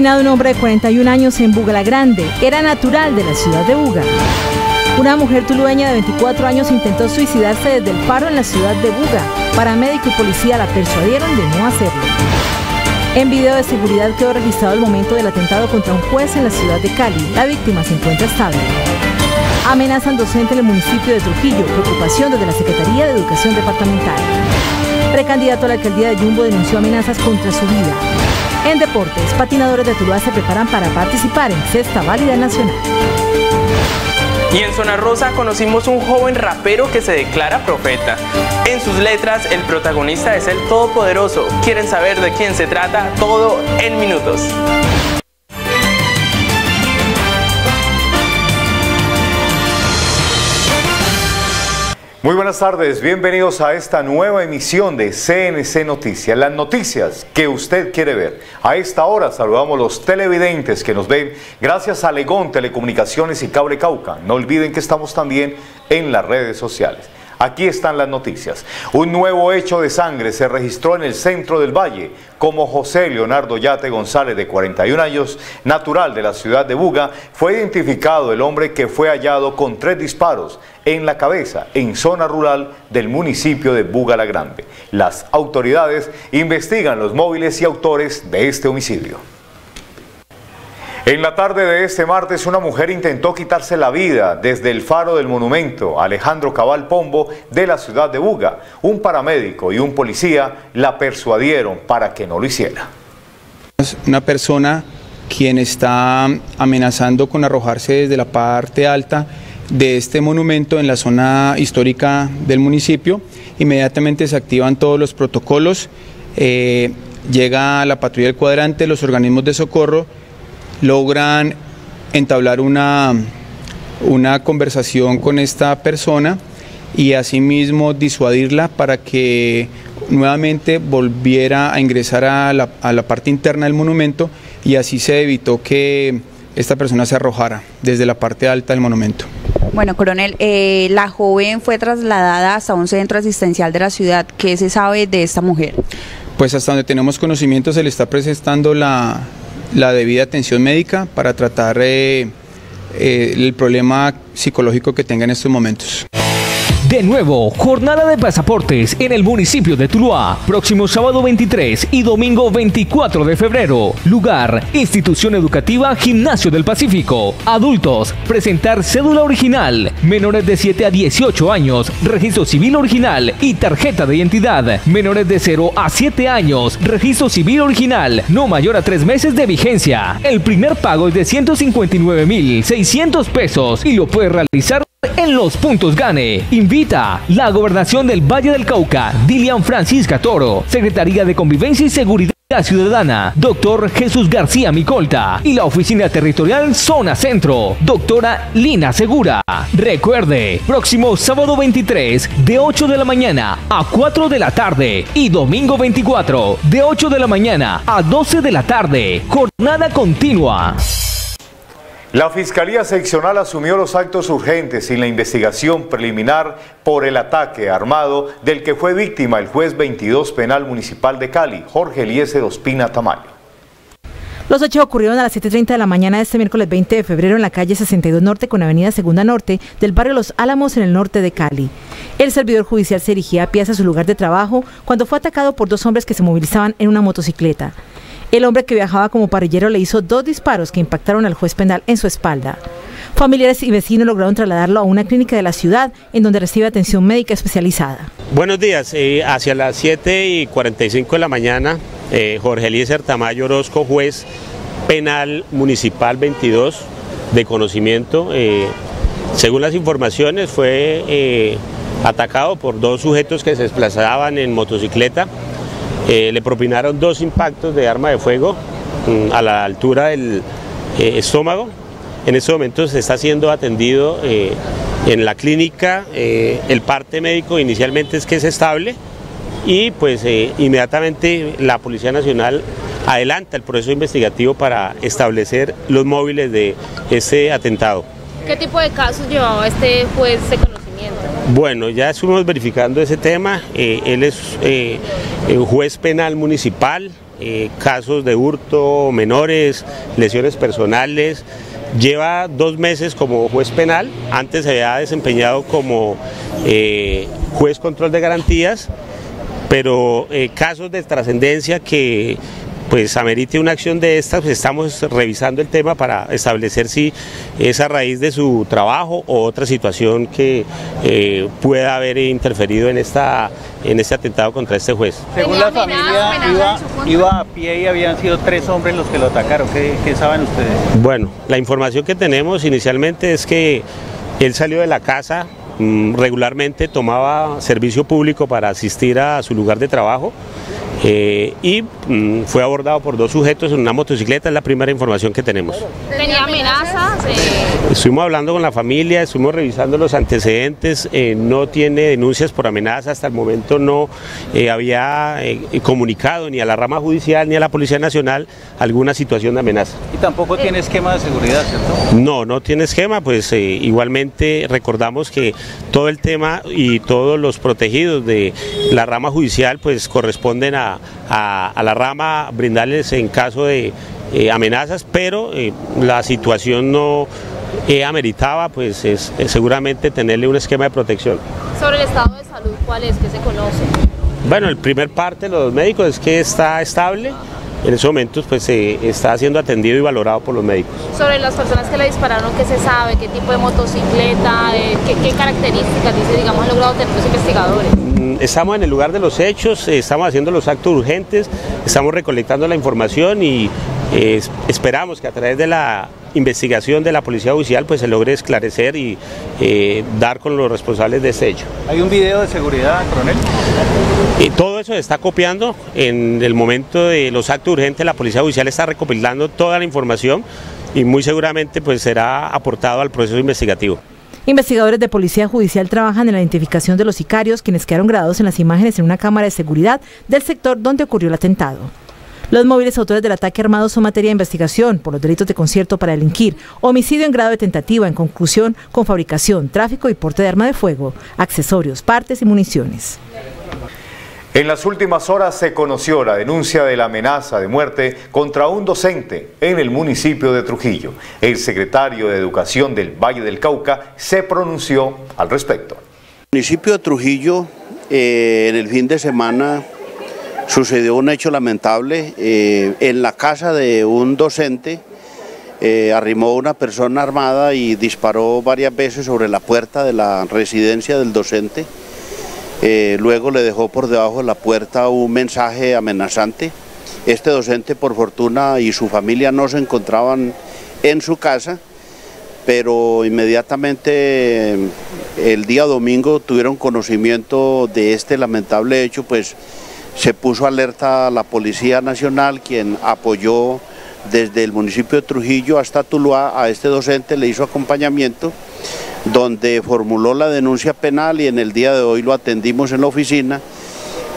Un hombre de 41 años en Buga la Grande. Era natural de la ciudad de Buga. Una mujer tulueña de 24 años intentó suicidarse desde el paro en la ciudad de Buga. Paramédico y policía la persuadieron de no hacerlo. En video de seguridad quedó registrado el momento del atentado contra un juez en la ciudad de Cali. La víctima se encuentra estable. Amenazan docente en el municipio de Trujillo. Preocupación desde la Secretaría de Educación Departamental. Precandidato a la alcaldía de Yumbo denunció amenazas contra su vida. En deportes, patinadores de Tuluá se preparan para participar en Cesta Válida Nacional. Y en Zona Rosa conocimos un joven rapero que se declara profeta. En sus letras, el protagonista es el Todopoderoso. ¿Quieren saber de quién se trata? Todo en minutos. Muy buenas tardes, bienvenidos a esta nueva emisión de CNC Noticias, las noticias que usted quiere ver. A esta hora saludamos los televidentes que nos ven gracias a Legón Telecomunicaciones y Cable Cauca. No olviden que estamos también en las redes sociales. Aquí están las noticias. Un nuevo hecho de sangre se registró en el centro del valle, como José Leonardo Yate González, de 41 años, natural de la ciudad de Buga, fue identificado el hombre que fue hallado con tres disparos en la cabeza, en zona rural del municipio de Buga la Grande. Las autoridades investigan los móviles y autores de este homicidio. En la tarde de este martes, una mujer intentó quitarse la vida desde el faro del monumento Alejandro Cabal Pombo de la ciudad de Buga. Un paramédico y un policía la persuadieron para que no lo hiciera. Una persona quien está amenazando con arrojarse desde la parte alta de este monumento en la zona histórica del municipio. Inmediatamente se activan todos los protocolos, eh, llega la patrulla del cuadrante, los organismos de socorro, logran entablar una, una conversación con esta persona y asimismo disuadirla para que nuevamente volviera a ingresar a la, a la parte interna del monumento y así se evitó que esta persona se arrojara desde la parte alta del monumento. Bueno, coronel, eh, la joven fue trasladada hasta un centro asistencial de la ciudad. ¿Qué se sabe de esta mujer? Pues hasta donde tenemos conocimiento se le está prestando la, la debida atención médica para tratar eh, eh, el problema psicológico que tenga en estos momentos. De nuevo, jornada de pasaportes en el municipio de Tuluá. Próximo sábado 23 y domingo 24 de febrero. Lugar, institución educativa Gimnasio del Pacífico. Adultos, presentar cédula original. Menores de 7 a 18 años, registro civil original y tarjeta de identidad. Menores de 0 a 7 años, registro civil original, no mayor a 3 meses de vigencia. El primer pago es de 159.600 pesos y lo puede realizar en los puntos Gane. Invita la Gobernación del Valle del Cauca, Dilian Francisca Toro, Secretaría de Convivencia y Seguridad Ciudadana, doctor Jesús García Micolta y la Oficina Territorial Zona Centro, doctora Lina Segura. Recuerde, próximo sábado 23 de 8 de la mañana a 4 de la tarde y domingo 24 de 8 de la mañana a 12 de la tarde. Jornada continua. La Fiscalía Seccional asumió los actos urgentes y la investigación preliminar por el ataque armado del que fue víctima el juez 22 Penal Municipal de Cali, Jorge Eliezer Ospina Tamayo. Los hechos ocurrieron a las 7.30 de la mañana de este miércoles 20 de febrero en la calle 62 Norte con Avenida Segunda Norte del barrio Los Álamos en el norte de Cali. El servidor judicial se dirigía a pie a su lugar de trabajo cuando fue atacado por dos hombres que se movilizaban en una motocicleta. El hombre que viajaba como parrillero le hizo dos disparos que impactaron al juez penal en su espalda. Familiares y vecinos lograron trasladarlo a una clínica de la ciudad en donde recibe atención médica especializada. Buenos días, eh, hacia las 7 y 45 de la mañana, eh, Jorge Eliezer Tamayo Orozco, juez penal municipal 22 de conocimiento, eh, según las informaciones fue atacado por dos sujetos que se desplazaban en motocicleta eh, le propinaron dos impactos de arma de fuego mm, a la altura del eh, estómago. En este momento se está siendo atendido eh, en la clínica. el parte médico inicialmente es que es estable y pues inmediatamente la Policía Nacional adelanta el proceso investigativo para establecer los móviles de este atentado. ¿Qué tipo de casos llevaba este juez Bueno, ya estuvimos verificando ese tema. Eh, él es eh, un juez penal municipal eh, casos de hurto menores, lesiones personales. Lleva dos meses como juez penal, antes se había desempeñado como eh, juez control de garantías, pero eh, casos de trascendencia que pues amerite una acción de estas, pues estamos revisando el tema para establecer si es a raíz de su trabajo o otra situación que eh, pueda haber interferido en, esta, en este atentado contra este juez. Según la familia, iba, iba, a pie y habían sido tres hombres los que lo atacaron. ¿Qué, ¿Qué saben ustedes? Bueno, la información que tenemos inicialmente es que él salió de la casa mm, regularmente tomaba servicio público para asistir a su lugar de trabajo eh, y mm, fue abordado por dos sujetos en una motocicleta, es la primera información que tenemos. ¿Tenía amenazas? Eh, Estuvimos hablando con la familia, estuvimos revisando los antecedentes, eh, no tiene denuncias por amenazas, hasta el momento no había comunicado ni a la rama judicial ni a la Policía Nacional alguna situación de amenaza. ¿Y tampoco tiene esquema de seguridad, cierto? No, no tiene esquema, pues igualmente recordamos que todo el tema y todos los protegidos de la rama judicial pues corresponden a a, la rama, brindarles en caso de eh, amenazas, pero eh, la situación no eh, ameritaba, pues es, seguramente tenerle un esquema de protección. Sobre el estado de salud, ¿cuál es que se conoce? Bueno, el primer parte de los médicos es que está estable, en esos momentos pues está siendo atendido y valorado por los médicos. Sobre las personas que le dispararon, ¿qué se sabe? ¿Qué tipo de motocicleta? ¿qué, ¿Qué, características, dice, digamos, han logrado tener los investigadores? Estamos en el lugar de los hechos, eh, estamos haciendo los actos urgentes, estamos recolectando la información y eh, esperamos que a través de la investigación de la Policía Judicial pues se logre esclarecer y eh, dar con los responsables de este hecho. ¿Hay un video de seguridad, coronel? Y todo eso se está copiando en el momento de los actos urgentes, la Policía Judicial está recopilando toda la información y muy seguramente pues será aportado al proceso investigativo. Investigadores de Policía Judicial trabajan en la identificación de los sicarios, quienes quedaron grabados en las imágenes en una cámara de seguridad del sector donde ocurrió el atentado. Los móviles autores del ataque armado son materia de investigación por los delitos de concierto para delinquir, homicidio en grado de tentativa, en conclusión con fabricación, tráfico y porte de arma de fuego, accesorios, partes y municiones. En las últimas horas se conoció la denuncia de la amenaza de muerte contra un docente en el municipio de Trujillo. El secretario de Educación del Valle del Cauca se pronunció al respecto. En el municipio de Trujillo, eh, en el fin de semana, sucedió un hecho lamentable. Eh, en la casa de un docente eh, arrimó una persona armada y disparó varias veces sobre la puerta de la residencia del docente. Eh, luego le dejó por debajo de la puerta un mensaje amenazante. Este docente, por fortuna, y su familia no se encontraban en su casa, pero inmediatamente el día domingo tuvieron conocimiento de este lamentable hecho, pues se puso alerta la Policía Nacional, quien apoyó desde el municipio de Trujillo hasta Tuluá a este docente, le hizo acompañamiento donde formuló la denuncia penal y en el día de hoy lo atendimos en la oficina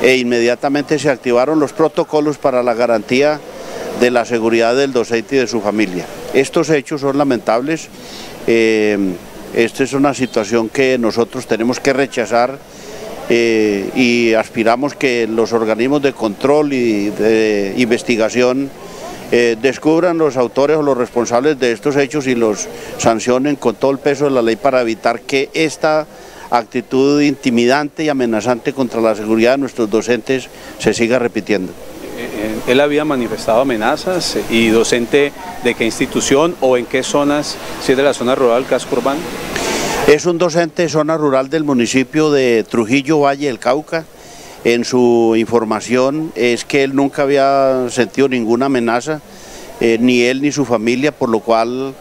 e inmediatamente se activaron los protocolos para la garantía de la seguridad del docente y de su familia. Estos hechos son lamentables, eh, esta es una situación que nosotros tenemos que rechazar eh, y aspiramos que los organismos de control y de investigación eh, descubran los autores o los responsables de estos hechos y los sancionen con todo el peso de la ley para evitar que esta actitud intimidante y amenazante contra la seguridad de nuestros docentes se siga repitiendo. Eh, él había manifestado amenazas y docente de qué institución o en qué zonas, si es de la zona rural, casco urbano. Es un docente de zona rural del municipio de Trujillo, Valle del Cauca, en su información es que él nunca había sentido ninguna amenaza, eh, ni él ni su familia, por lo cual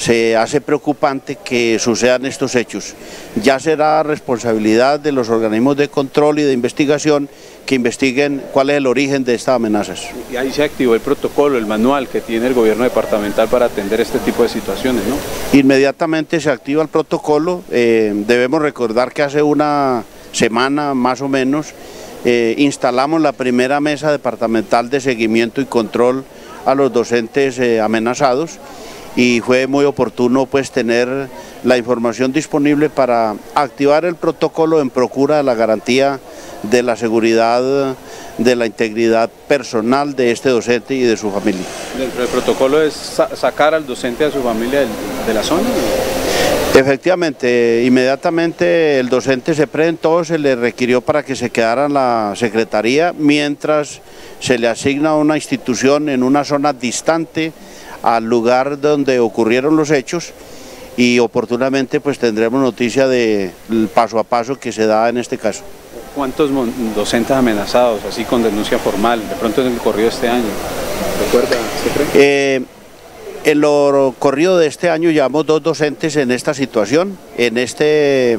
se hace preocupante que sucedan estos hechos. Ya será responsabilidad de los organismos de control y de investigación que investiguen cuál es el origen de estas amenazas. Y ahí se activó el protocolo, el manual que tiene el gobierno departamental para atender este tipo de situaciones, ¿no? Inmediatamente se activa el protocolo, eh, debemos recordar que hace una semana más o menos eh, instalamos la primera mesa departamental de seguimiento y control a los docentes eh, amenazados y fue muy oportuno pues tener la información disponible para activar el protocolo en procura de la garantía de la seguridad, de la integridad personal de este docente y de su familia. ¿Dentro del protocolo es sacar al docente y a su familia de la zona? Efectivamente, inmediatamente el docente se presentó, se le requirió para que se quedara en la secretaría mientras se le asigna una institución en una zona distante al lugar donde ocurrieron los hechos y oportunamente pues tendremos noticia del paso a paso que se da en este caso. ¿Cuántos docentes amenazados, así con denuncia formal, de pronto en el corrido este año? ¿Recuerda? Eh, en lo corrido de este año llevamos dos docentes en esta situación. En, este,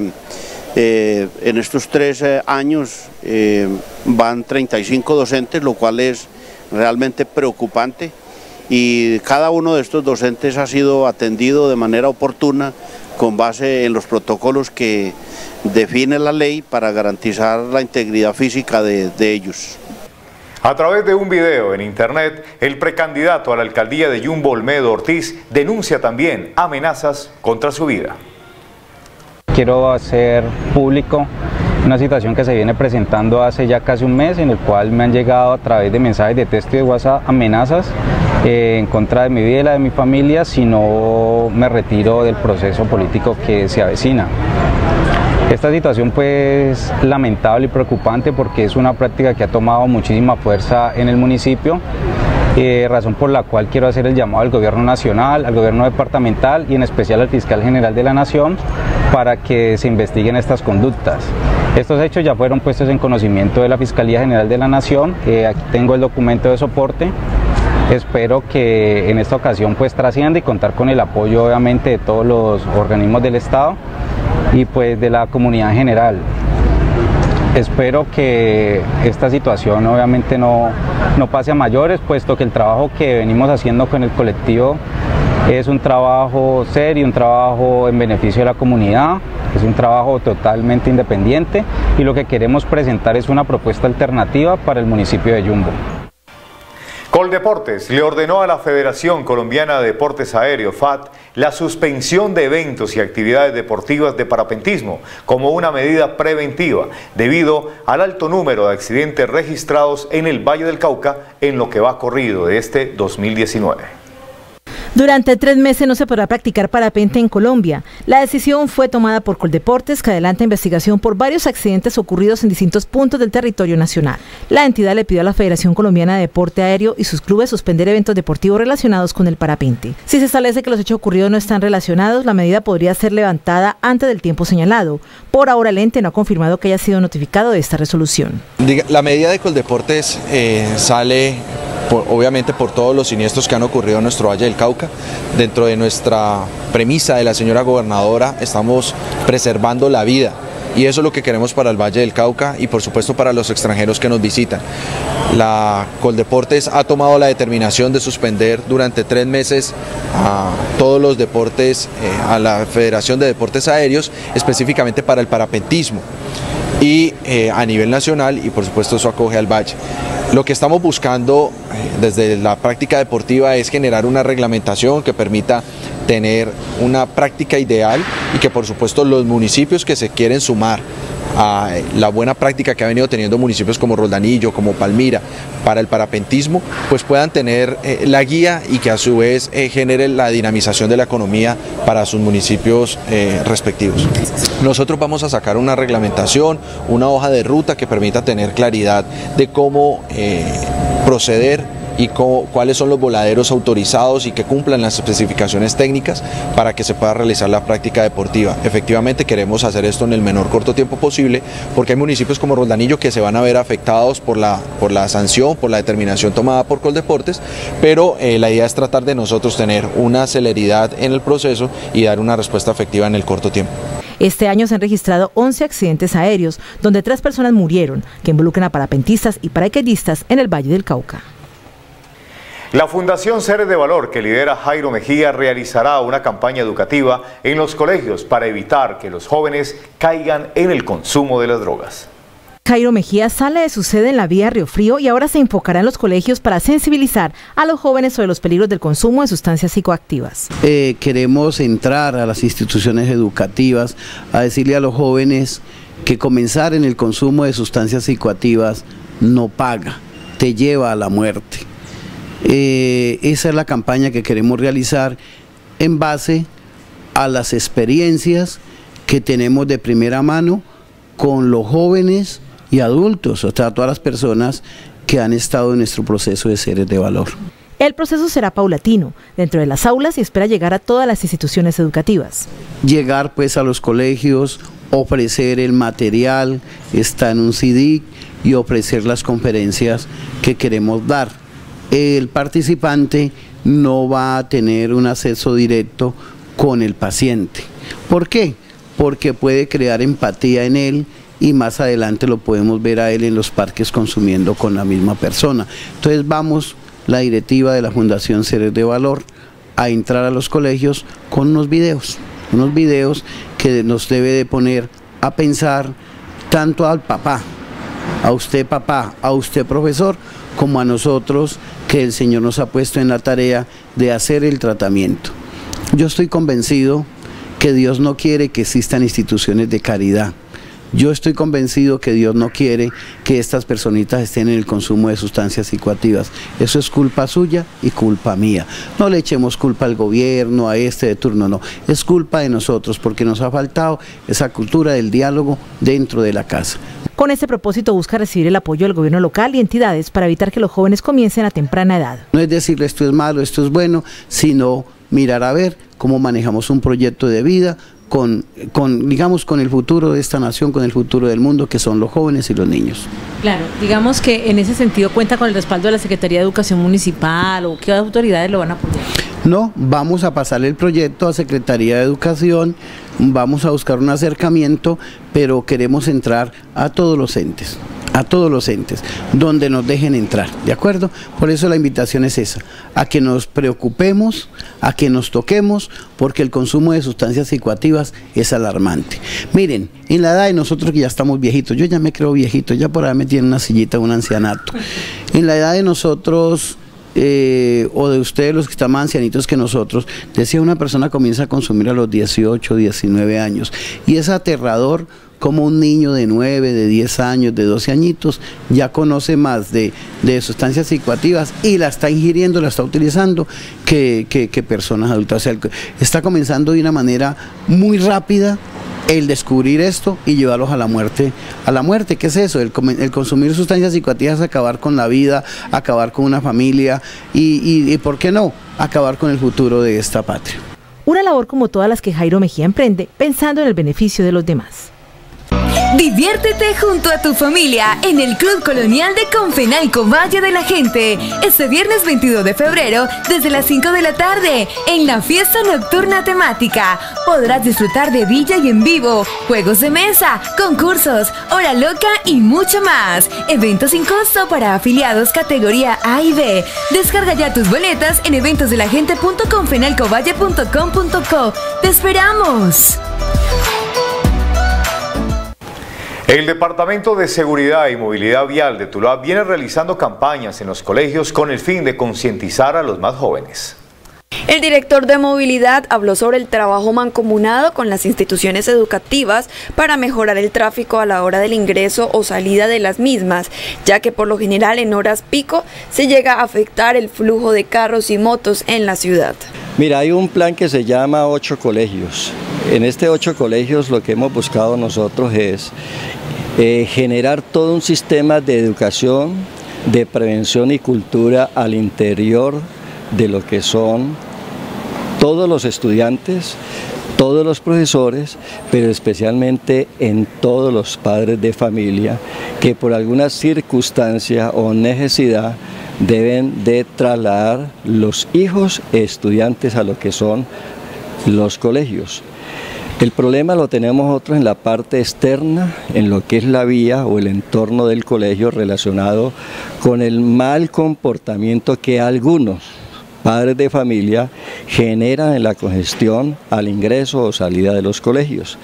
eh, en estos tres eh, años eh, van 35 docentes, lo cual es realmente preocupante. Y cada uno de estos docentes ha sido atendido de manera oportuna con base en los protocolos que define la ley para garantizar la integridad física de ellos. A través de un video en internet, el precandidato a la alcaldía de Yumbo Olmedo Ortiz denuncia también amenazas contra su vida. Quiero hacer público una situación que se viene presentando hace ya casi un mes en el cual me han llegado a través de mensajes de texto y de WhatsApp amenazas eh, en contra de mi vida y la de mi familia si no me retiro del proceso político que se avecina. Esta situación pues lamentable y preocupante porque es una práctica que ha tomado muchísima fuerza en el municipio, eh, razón por la cual quiero hacer el llamado al gobierno nacional, al gobierno departamental y en especial al fiscal general de la nación para que se investiguen estas conductas. Estos hechos ya fueron puestos en conocimiento de la Fiscalía General de la Nación, eh, aquí tengo el documento de soporte, espero que en esta ocasión pues trascienda y contar con el apoyo obviamente de todos los organismos del Estado y pues de la comunidad en general. Espero que esta situación obviamente no, no pase a mayores, puesto que el trabajo que venimos haciendo con el colectivo es un trabajo serio, un trabajo en beneficio de la comunidad, es un trabajo totalmente independiente y lo que queremos presentar es una propuesta alternativa para el municipio de Yumbo. Coldeportes le ordenó a la Federación Colombiana de Deportes Aéreos, FAT, la suspensión de eventos y actividades deportivas de parapentismo como una medida preventiva debido al alto número de accidentes registrados en el Valle del Cauca en lo que va corrido de este 2019. Durante tres meses no se podrá practicar parapente en Colombia. La decisión fue tomada por Coldeportes, que adelanta investigación por varios accidentes ocurridos en distintos puntos del territorio nacional. La entidad le pidió a la Federación Colombiana de Deporte Aéreo y sus clubes suspender eventos deportivos relacionados con el parapente. Si se establece que los hechos ocurridos no están relacionados, la medida podría ser levantada antes del tiempo señalado. Por ahora el ente no ha confirmado que haya sido notificado de esta resolución. La medida de Coldeportes eh, sale obviamente por todos los siniestros que han ocurrido en nuestro Valle del Cauca. Dentro de nuestra premisa de la señora gobernadora estamos preservando la vida y eso es lo que queremos para el Valle del Cauca y por supuesto para los extranjeros que nos visitan. La Coldeportes ha tomado la determinación de suspender durante tres meses a todos los deportes, eh, a la Federación de Deportes Aéreos, específicamente para el parapentismo y eh, a nivel nacional y por supuesto eso acoge al Valle. Lo que estamos buscando eh, desde la práctica deportiva es generar una reglamentación que permita tener una práctica ideal y que por supuesto los municipios que se quieren sumar a la buena práctica que ha venido teniendo municipios como Roldanillo, como Palmira, para el parapentismo, pues puedan tener eh, la guía y que a su vez eh, genere la dinamización de la economía para sus municipios eh, respectivos. Nosotros vamos a sacar una reglamentación, una hoja de ruta que permita tener claridad de cómo proceder y cuáles son los voladeros autorizados y que cumplan las especificaciones técnicas para que se pueda realizar la práctica deportiva. Efectivamente queremos hacer esto en el menor corto tiempo posible porque hay municipios como Roldanillo que se van a ver afectados por la, por la sanción, por la determinación tomada por Coldeportes, pero eh, la idea es tratar de nosotros tener una celeridad en el proceso y dar una respuesta efectiva en el corto tiempo. Este año se han registrado 11 accidentes aéreos, donde tres personas murieron, que involucran a parapentistas y paracaidistas en el Valle del Cauca. La Fundación Seres de Valor, que lidera Jairo Mejía, realizará una campaña educativa en los colegios para evitar que los jóvenes caigan en el consumo de las drogas. Jairo Mejía sale de su sede en la vía Río Frío y ahora se enfocará en los colegios para sensibilizar a los jóvenes sobre los peligros del consumo de sustancias psicoactivas. Eh, queremos entrar a las instituciones educativas a decirle a los jóvenes que comenzar en el consumo de sustancias psicoactivas no paga, te lleva a la muerte. Eh, esa es la campaña que queremos realizar en base a las experiencias que tenemos de primera mano con los jóvenes y adultos, o sea, todas las personas que han estado en nuestro proceso de seres de valor. El proceso será paulatino dentro de las aulas y espera llegar a todas las instituciones educativas. Llegar pues a los colegios, ofrecer el material, está en un CD y ofrecer las conferencias que queremos dar. El participante no va a tener un acceso directo con el paciente. ¿Por qué? Porque puede crear empatía en él y más adelante lo podemos ver a él en los parques consumiendo con la misma persona. Entonces vamos, la directiva de la Fundación Seres de Valor, a entrar a los colegios con unos videos, unos videos que nos debe de poner a pensar tanto al papá, a usted papá, a usted profesor, como a nosotros que el Señor nos ha puesto en la tarea de hacer el tratamiento. Yo estoy convencido que Dios no quiere que existan instituciones de caridad. Yo estoy convencido que Dios no quiere que estas personitas estén en el consumo de sustancias psicoactivas. Eso es culpa suya y culpa mía. No le echemos culpa al gobierno, a este de turno, no. Es culpa de nosotros porque nos ha faltado esa cultura del diálogo dentro de la casa. Con este propósito busca recibir el apoyo del gobierno local y entidades para evitar que los jóvenes comiencen a temprana edad. No es decirle esto es malo, esto es bueno, sino mirar a ver cómo manejamos un proyecto de vida con, con, digamos, con el futuro de esta nación, con el futuro del mundo, que son los jóvenes y los niños. Claro, digamos que en ese sentido cuenta con el respaldo de la Secretaría de Educación Municipal o qué autoridades lo van a apoyar. No, vamos a pasarle el proyecto a Secretaría de Educación, vamos a buscar un acercamiento, pero queremos entrar a todos los entes a todos los entes, donde nos dejen entrar, ¿de acuerdo? Por eso la invitación es esa, a que nos preocupemos, a que nos toquemos, porque el consumo de sustancias psicoactivas es alarmante. Miren, en la edad de nosotros que ya estamos viejitos, yo ya me creo viejito, ya por ahí me tiene una sillita, un ancianato. En la edad de nosotros... Eh, o de ustedes los que están más ancianitos que nosotros, decía una persona comienza a consumir a los 18, 19 años y es aterrador como un niño de 9, de 10 años, de 12 añitos, ya conoce más de, sustancias psicoactivas y la está ingiriendo, la está utilizando, que, personas adultas. O sea, está comenzando de una manera muy rápida el descubrir esto y llevarlos a la muerte. ¿A la muerte qué es eso? El, consumir sustancias psicoactivas, acabar con la vida, acabar con una familia y, ¿por qué no? Acabar con el futuro de esta patria. Una labor como todas las que Jairo Mejía emprende, pensando en el beneficio de los demás. Diviértete junto a tu familia en el Club Colonial de Confenalco Valle de la Gente este viernes 22 de febrero desde las 5 de la tarde en la fiesta nocturna temática. Podrás disfrutar de villa y en vivo, juegos de mesa, concursos, hora loca y mucho más. Eventos sin costo para afiliados categoría A y B. Descarga ya tus boletas en eventosdelagente.confenalcovalle.com.co. ¡Te esperamos! El Departamento de Seguridad y Movilidad Vial de Tuluá viene realizando campañas en los colegios con el fin de concientizar a los más jóvenes. El director de movilidad habló sobre el trabajo mancomunado con las instituciones educativas para mejorar el tráfico a la hora del ingreso o salida de las mismas, ya que por lo general en horas pico se llega a afectar el flujo de carros y motos en la ciudad. Mira, hay un plan que se llama Ocho Colegios. En este Ocho Colegios lo que hemos buscado nosotros es eh, generar todo un sistema de educación, de prevención y cultura al interior de lo que son todos los estudiantes, todos los profesores, pero especialmente en todos los padres de familia que por alguna circunstancia o necesidad deben de trasladar los hijos estudiantes a lo que son los colegios. El problema lo tenemos nosotros en la parte externa, en lo que es la vía o el entorno del colegio relacionado con el mal comportamiento que algunos padres de familia generan en la congestión al ingreso o salida de los colegios.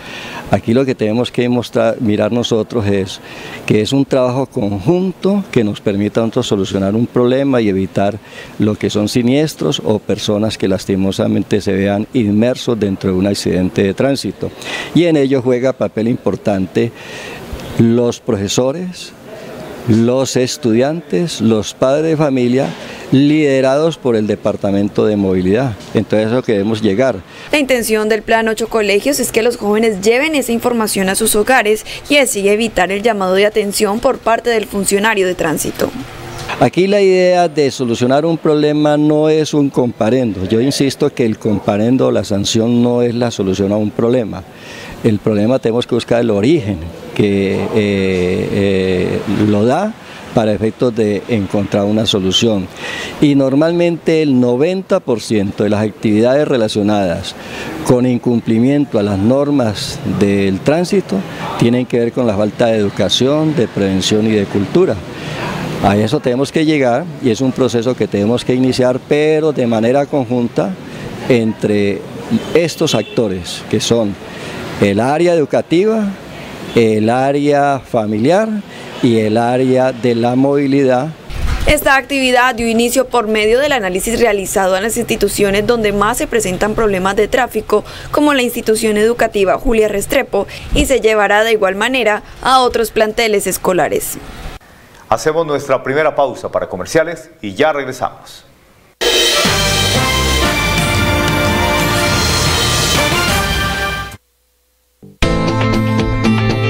Aquí lo que tenemos que mostrar, mirar nosotros es que es un trabajo conjunto que nos permita nosotros solucionar un problema y evitar lo que son siniestros o personas que lastimosamente se vean inmersos dentro de un accidente de tránsito. Y en ello juega papel importante los profesores, los estudiantes, los padres de familia, liderados por el Departamento de Movilidad. Entonces eso queremos llegar. La intención del Plan 8 Colegios es que los jóvenes lleven esa información a sus hogares y así evitar el llamado de atención por parte del funcionario de tránsito. Aquí la idea de solucionar un problema no es un comparendo. Yo insisto que el comparendo, la sanción no es la solución a un problema. El problema tenemos que buscar el origen que eh, eh, lo da para efectos de encontrar una solución. Y normalmente el 90% de las actividades relacionadas con incumplimiento a las normas del tránsito tienen que ver con la falta de educación, de prevención y de cultura. A eso tenemos que llegar y es un proceso que tenemos que iniciar, pero de manera conjunta entre estos actores que son el área educativa, el área familiar y el área de la movilidad. Esta actividad dio inicio por medio del análisis realizado en las instituciones donde más se presentan problemas de tráfico, como la institución educativa Julia Restrepo, y se llevará de igual manera a otros planteles escolares. Hacemos nuestra primera pausa para comerciales y ya regresamos.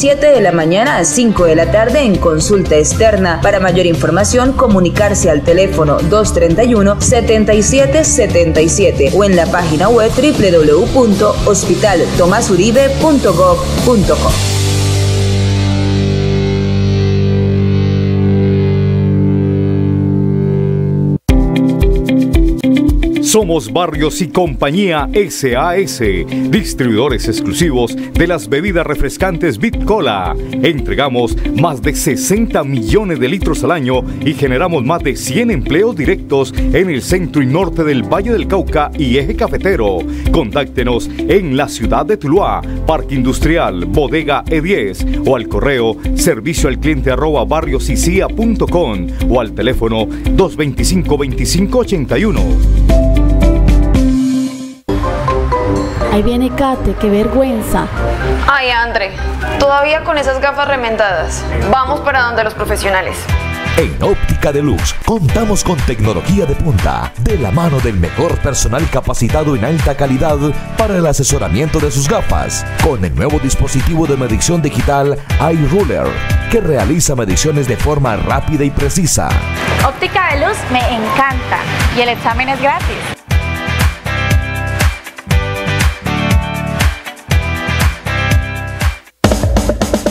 7 de la mañana a 5 de la tarde en consulta externa. Para mayor información, comunicarse al teléfono 231-7777 o en la página web www.hospitaltomasuribe.gov.co. Somos Barrios y Compañía SAS, distribuidores exclusivos de las bebidas refrescantes Bitcola. Entregamos más de 60 millones de litros al año y generamos más de 100 empleos directos en el centro y norte del Valle del Cauca y eje cafetero. Contáctenos en la ciudad de Tuluá, Parque Industrial, Bodega E10 o al correo servicio al cliente arroba o al teléfono 225 2581. Ahí viene Kate, qué vergüenza. Ay, André, todavía con esas gafas remendadas. Vamos para donde los profesionales. En Óptica de Luz contamos con tecnología de punta, de la mano del mejor personal capacitado en alta calidad para el asesoramiento de sus gafas, con el nuevo dispositivo de medición digital iRuler, que realiza mediciones de forma rápida y precisa. Óptica de Luz me encanta y el examen es gratis.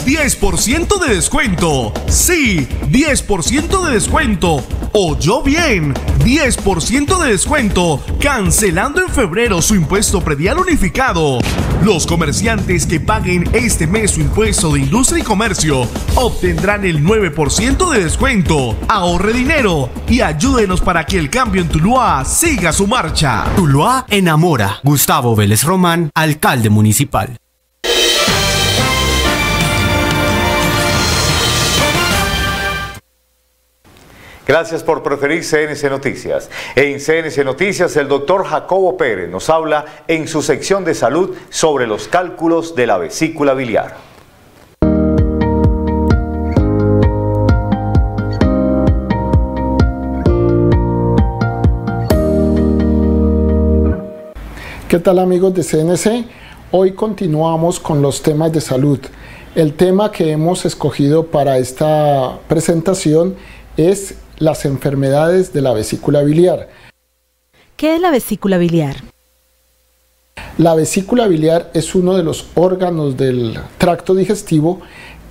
10% de descuento. Sí, 10% de descuento. Oyó bien, 10% de descuento, cancelando en febrero su impuesto predial unificado. Los comerciantes que paguen este mes su impuesto de industria y comercio obtendrán el 9% de descuento. Ahorre dinero y ayúdenos para que el cambio en Tuluá siga su marcha. Tuluá enamora. Gustavo Vélez Román, alcalde municipal. Gracias por preferir CNC Noticias. En CNC Noticias, el doctor Jacobo Pérez nos habla en su sección de salud sobre los cálculos de la vesícula biliar. ¿Qué tal amigos de CNC? Hoy continuamos con los temas de salud. El tema que hemos escogido para esta presentación es las enfermedades de la vesícula biliar. ¿Qué es la vesícula biliar? La vesícula biliar es uno de los órganos del tracto digestivo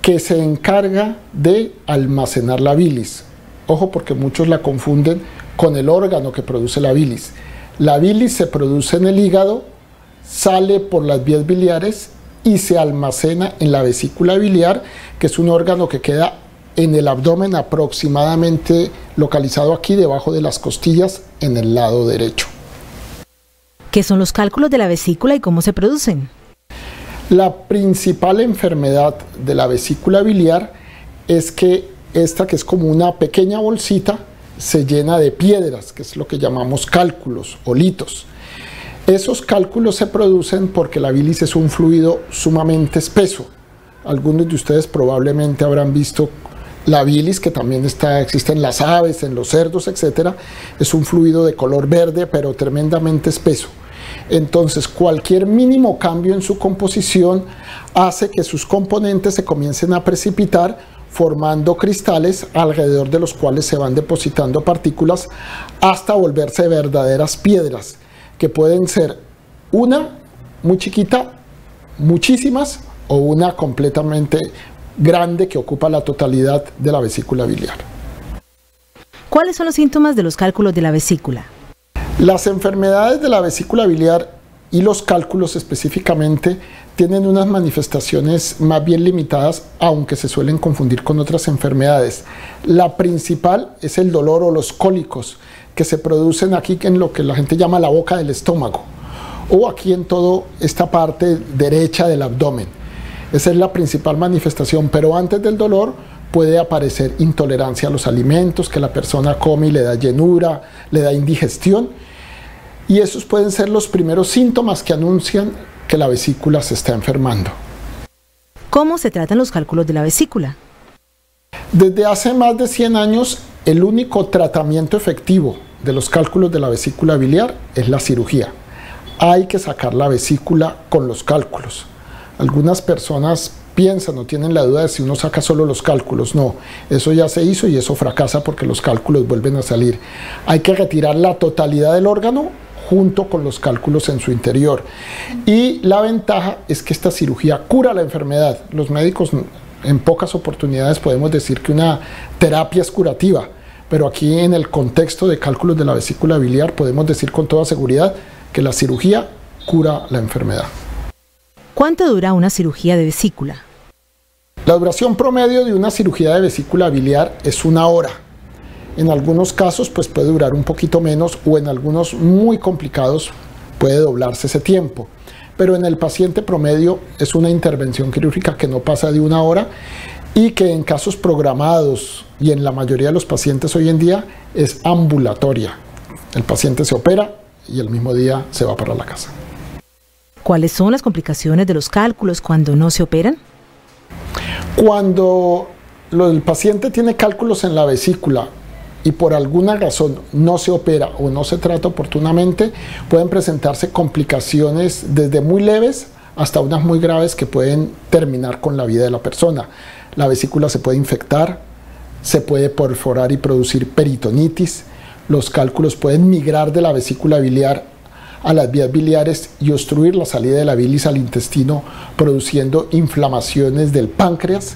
que se encarga de almacenar la bilis. Ojo porque muchos la confunden con el órgano que produce la bilis. La bilis se produce en el hígado, sale por las vías biliares y se almacena en la vesícula biliar, que es un órgano que queda en el abdomen aproximadamente localizado aquí debajo de las costillas en el lado derecho. ¿Qué son los cálculos de la vesícula y cómo se producen? La principal enfermedad de la vesícula biliar es que esta que es como una pequeña bolsita se llena de piedras, que es lo que llamamos cálculos o litos. Esos cálculos se producen porque la bilis es un fluido sumamente espeso. Algunos de ustedes probablemente habrán visto la bilis, que también está, existe en las aves, en los cerdos, etc. Es un fluido de color verde, pero tremendamente espeso. Entonces, cualquier mínimo cambio en su composición hace que sus componentes se comiencen a precipitar formando cristales alrededor de los cuales se van depositando partículas hasta volverse verdaderas piedras, que pueden ser una muy chiquita, muchísimas o una completamente grande que ocupa la totalidad de la vesícula biliar. ¿Cuáles son los síntomas de los cálculos de la vesícula? Las enfermedades de la vesícula biliar y los cálculos específicamente tienen unas manifestaciones más bien limitadas, aunque se suelen confundir con otras enfermedades. La principal es el dolor o los cólicos que se producen aquí en lo que la gente llama la boca del estómago o aquí en toda esta parte derecha del abdomen. Esa es la principal manifestación, pero antes del dolor puede aparecer intolerancia a los alimentos, que la persona come y le da llenura, le da indigestión y esos pueden ser los primeros síntomas que anuncian que la vesícula se está enfermando. ¿Cómo se tratan los cálculos de la vesícula? Desde hace más de 100 años, el único tratamiento efectivo de los cálculos de la vesícula biliar es la cirugía. Hay que sacar la vesícula con los cálculos. Algunas personas piensan o tienen la duda de si uno saca solo los cálculos. No, eso ya se hizo y eso fracasa porque los cálculos vuelven a salir. Hay que retirar la totalidad del órgano junto con los cálculos en su interior. Y la ventaja es que esta cirugía cura la enfermedad. Los médicos en pocas oportunidades podemos decir que una terapia es curativa, pero aquí en el contexto de cálculos de la vesícula biliar podemos decir con toda seguridad que la cirugía cura la enfermedad. ¿Cuánto dura una cirugía de vesícula? La duración promedio de una cirugía de vesícula biliar es una hora. En algunos casos pues puede durar un poquito menos o en algunos muy complicados puede doblarse ese tiempo. Pero en el paciente promedio es una intervención quirúrgica que no pasa de una hora y que en casos programados y en la mayoría de los pacientes hoy en día es ambulatoria. El paciente se opera y el mismo día se va para la casa. ¿Cuáles son las complicaciones de los cálculos cuando no se operan? Cuando el paciente tiene cálculos en la vesícula y por alguna razón no se opera o no se trata oportunamente, pueden presentarse complicaciones desde muy leves hasta unas muy graves que pueden terminar con la vida de la persona. La vesícula se puede infectar, se puede perforar y producir peritonitis, los cálculos pueden migrar de la vesícula biliar a las vías biliares y obstruir la salida de la bilis al intestino, produciendo inflamaciones del páncreas.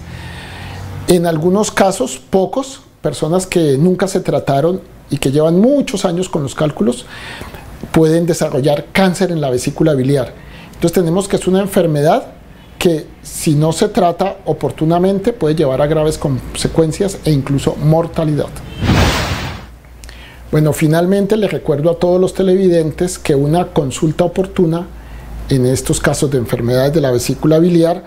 En algunos casos, pocos, personas que nunca se trataron y que llevan muchos años con los cálculos, pueden desarrollar cáncer en la vesícula biliar. Entonces tenemos que es una enfermedad que si no se trata oportunamente puede llevar a graves consecuencias e incluso mortalidad. Bueno, finalmente les recuerdo a todos los televidentes que una consulta oportuna en estos casos de enfermedades de la vesícula biliar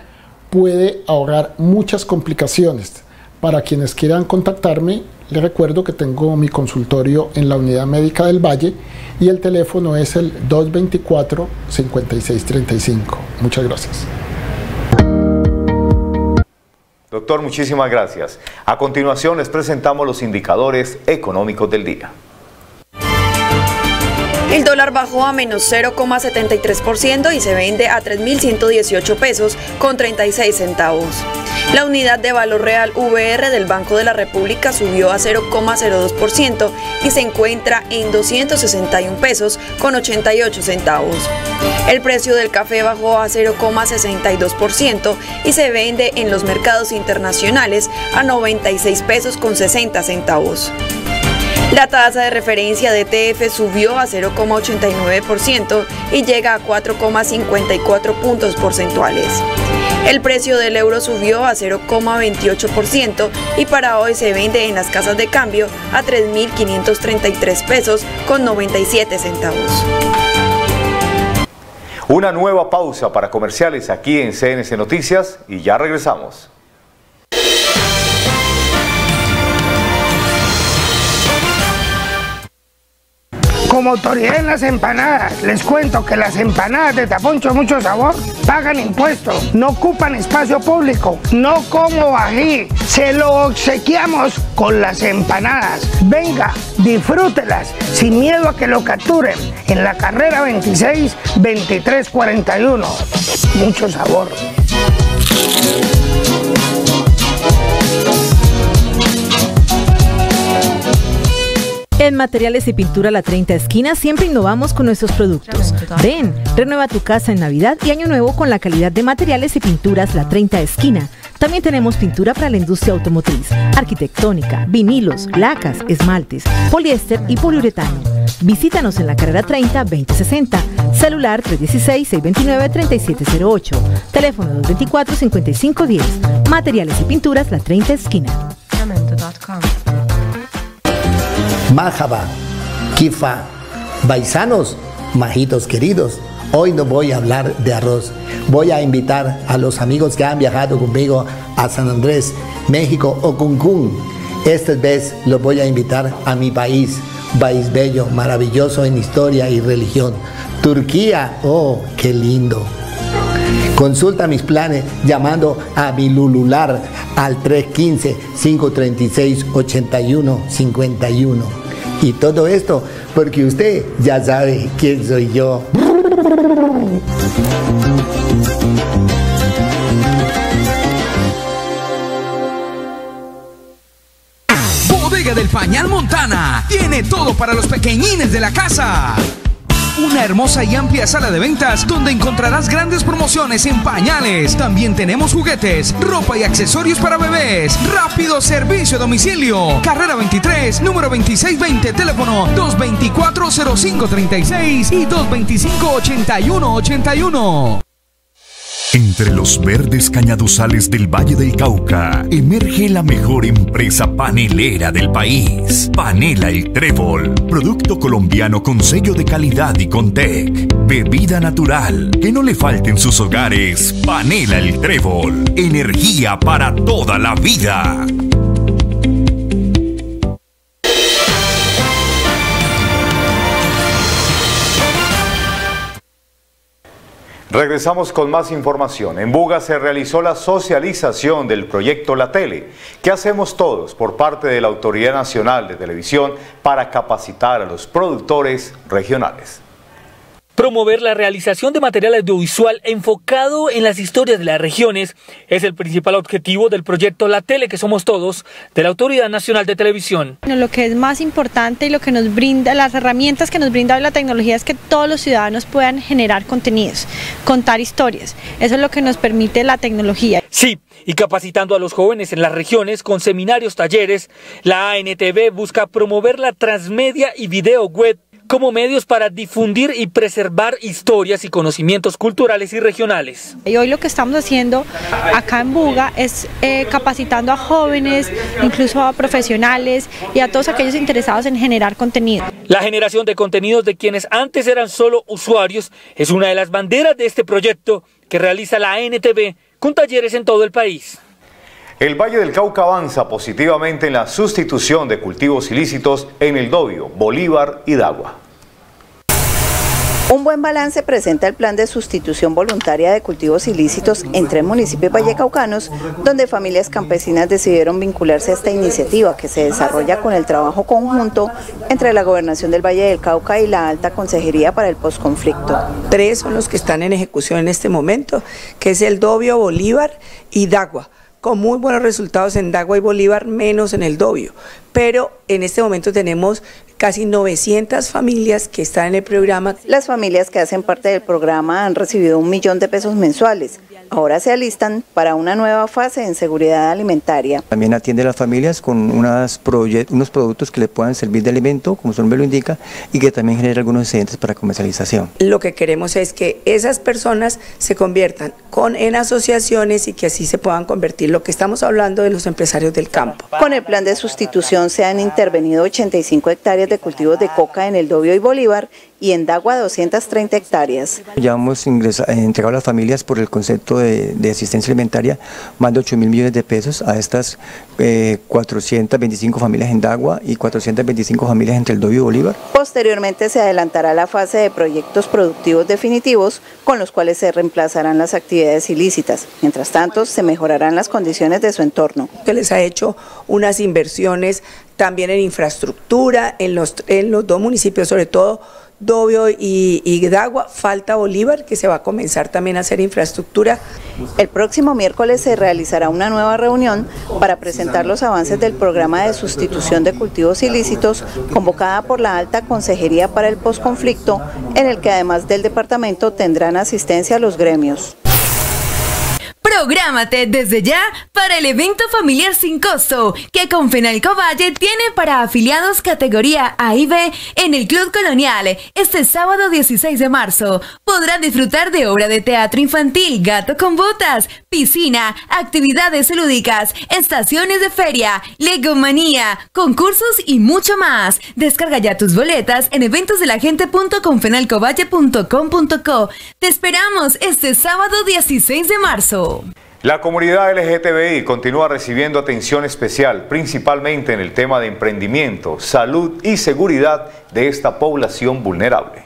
puede ahorrar muchas complicaciones. Para quienes quieran contactarme, les recuerdo que tengo mi consultorio en la Unidad Médica del Valle y el teléfono es el 224-5635. Muchas gracias. Doctor, muchísimas gracias. A continuación les presentamos los indicadores económicos del día. El dólar bajó a menos 0,73% y se vende a 3.118 pesos con 36 centavos. La unidad de valor real VR del Banco de la República subió a 0,02% y se encuentra en 261 pesos con 88 centavos. El precio del café bajó a 0,62% y se vende en los mercados internacionales a 96 pesos con 60 centavos. La tasa de referencia de TF subió a 0,89% y llega a 4,54 puntos porcentuales. El precio del euro subió a 0,28% y para hoy se vende en las casas de cambio a 3.533 pesos con 97 centavos. Una nueva pausa para comerciales aquí en CNC Noticias y ya regresamos. Como autoridad en las empanadas, les cuento que las empanadas de Taponcho mucho sabor pagan impuestos, no ocupan espacio público, no como ají, se lo obsequiamos con las empanadas. Venga, disfrútelas sin miedo a que lo capturen en la carrera 26 23 41. Mucho sabor. En Materiales y Pintura La 30 Esquina siempre innovamos con nuestros productos. Ven, renueva tu casa en Navidad y Año Nuevo con la calidad de materiales y pinturas La 30 Esquina. También tenemos pintura para la industria automotriz, arquitectónica, vinilos, lacas, esmaltes, poliéster y poliuretano. Visítanos en la carrera 30 2060, celular 316-629-3708, teléfono 224-5510, materiales y pinturas La 30 Esquina. Majaba, Kifa, Baisanos, majitos queridos. Hoy no voy a hablar de arroz. Voy a invitar a los amigos que han viajado conmigo a San Andrés, México o Cancún. Esta vez los voy a invitar a mi país, país bello, maravilloso en historia y religión. Turquía, oh, qué lindo. Consulta mis planes llamando a mi Lulular al 315-536-8151. Y todo esto porque usted ya sabe quién soy yo. Bodega del Pañal Montana tiene todo para los pequeñines de la casa. Una hermosa y amplia sala de ventas donde encontrarás grandes promociones en pañales. También tenemos juguetes, ropa y accesorios para bebés. Rápido servicio a domicilio. Carrera 23, número 2620, teléfono 224-0536 y 225-8181. Entre los verdes cañaduzales del Valle del Cauca emerge la mejor empresa panelera del país. Panela El Trébol, producto colombiano con sello de calidad y con TEC. Bebida natural, que no le falte en sus hogares. Panela El Trébol, energía para toda la vida. Regresamos con más información. En Buga se realizó la socialización del proyecto La Tele. ¿Qué hacemos todos por parte de la Autoridad Nacional de Televisión para capacitar a los productores regionales? Promover la realización de material audiovisual enfocado en las historias de las regiones es el principal objetivo del proyecto La Tele que somos todos de la Autoridad Nacional de Televisión. Lo que es más importante y lo que nos brinda, las herramientas que nos brinda la tecnología es que todos los ciudadanos puedan generar contenidos, contar historias. Eso es lo que nos permite la tecnología. Sí, y capacitando a los jóvenes en las regiones con seminarios, talleres, la ANTV busca promover la transmedia y video web como medios para difundir y preservar historias y conocimientos culturales y regionales. Y hoy lo que estamos haciendo acá en Buga es eh, capacitando a jóvenes, incluso a profesionales y a todos aquellos interesados en generar contenido. La generación de contenidos de quienes antes eran solo usuarios es una de las banderas de este proyecto que realiza la NTV con talleres en todo el país. El Valle del Cauca avanza positivamente en la sustitución de cultivos ilícitos en el Dobio, Bolívar y Dagua. Un buen balance presenta el plan de sustitución voluntaria de cultivos ilícitos entre el municipio vallecaucanos, donde familias campesinas decidieron vincularse a esta iniciativa que se desarrolla con el trabajo conjunto entre la Gobernación del Valle del Cauca y la Alta Consejería para el Postconflicto. Tres son los que están en ejecución en este momento, que es el Dobio, Bolívar y Dagua con muy buenos resultados en Dagua y Bolívar, menos en el Dobio. Pero en este momento tenemos casi 900 familias que están en el programa. Las familias que hacen parte del programa han recibido un millón de pesos mensuales. Ahora se alistan para una nueva fase en seguridad alimentaria. También atiende a las familias con unas unos productos que le puedan servir de alimento, como su nombre lo indica, y que también genera algunos excedentes para comercialización. Lo que queremos es que esas personas se conviertan con, en asociaciones y que así se puedan convertir. Lo que estamos hablando de los empresarios del campo. Con el plan de sustitución se han intervenido 85 hectáreas de cultivos de coca en el Dobio y Bolívar y en Dagua 230 hectáreas. Ya hemos ingresado, eh, entregado a las familias por el concepto de, asistencia alimentaria más de 8 mil millones de pesos a estas 425 eh, familias en Dagua y 425 familias entre el Dobio y Bolívar. Posteriormente se adelantará la fase de proyectos productivos definitivos con los cuales se reemplazarán las actividades ilícitas. Mientras tanto, se mejorarán las condiciones de su entorno. Que les ha hecho unas inversiones también en infraestructura, en los, en los dos municipios, sobre todo Dobio y, y Dagua, falta Bolívar, que se va a comenzar también a hacer infraestructura. El próximo miércoles se realizará una nueva reunión para presentar los avances del programa de sustitución de cultivos ilícitos convocada por la Alta Consejería para el Postconflicto, en el que además del departamento tendrán asistencia los gremios. Prográmate desde ya para el evento familiar sin costo que Confenalco Valle tiene para afiliados categoría A y B en el Club Colonial este sábado 16 de marzo. Podrán disfrutar de obra de teatro infantil, gato con botas, piscina, actividades lúdicas, estaciones de feria, legomanía, concursos y mucho más. Descarga ya tus boletas en eventosdelagente.confenalcovalle.com.co. Te esperamos este sábado 16 de marzo. La comunidad LGTBI continúa recibiendo atención especial, principalmente en el tema de emprendimiento, salud y seguridad de esta población vulnerable.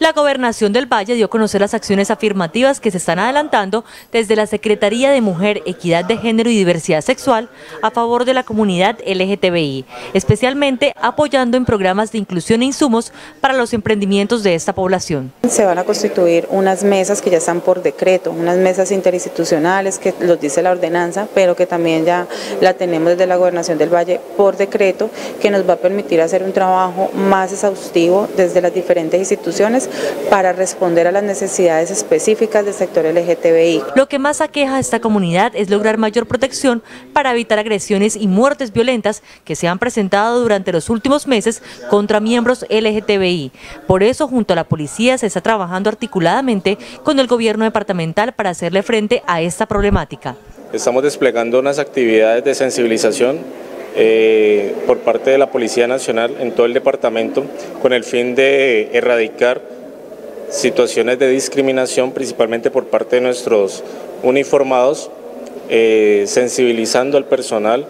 La Gobernación del Valle dio a conocer las acciones afirmativas que se están adelantando desde la Secretaría de Mujer, Equidad de Género y Diversidad Sexual a favor de la comunidad LGTBI, especialmente apoyando en programas de inclusión e insumos para los emprendimientos de esta población. Se van a constituir unas mesas que ya están por decreto, unas mesas interinstitucionales que los dice la ordenanza, pero que también ya la tenemos desde la Gobernación del Valle por decreto, que nos va a permitir hacer un trabajo más exhaustivo desde las diferentes instituciones para responder a las necesidades específicas del sector LGTBI. Lo que más aqueja a esta comunidad es lograr mayor protección para evitar agresiones y muertes violentas que se han presentado durante los últimos meses contra miembros LGTBI. Por eso, junto a la policía, se está trabajando articuladamente con el gobierno departamental para hacerle frente a esta problemática. Estamos desplegando unas actividades de sensibilización eh, por parte de la Policía Nacional en todo el departamento con el fin de erradicar situaciones de discriminación, principalmente por parte de nuestros uniformados, eh, sensibilizando al personal,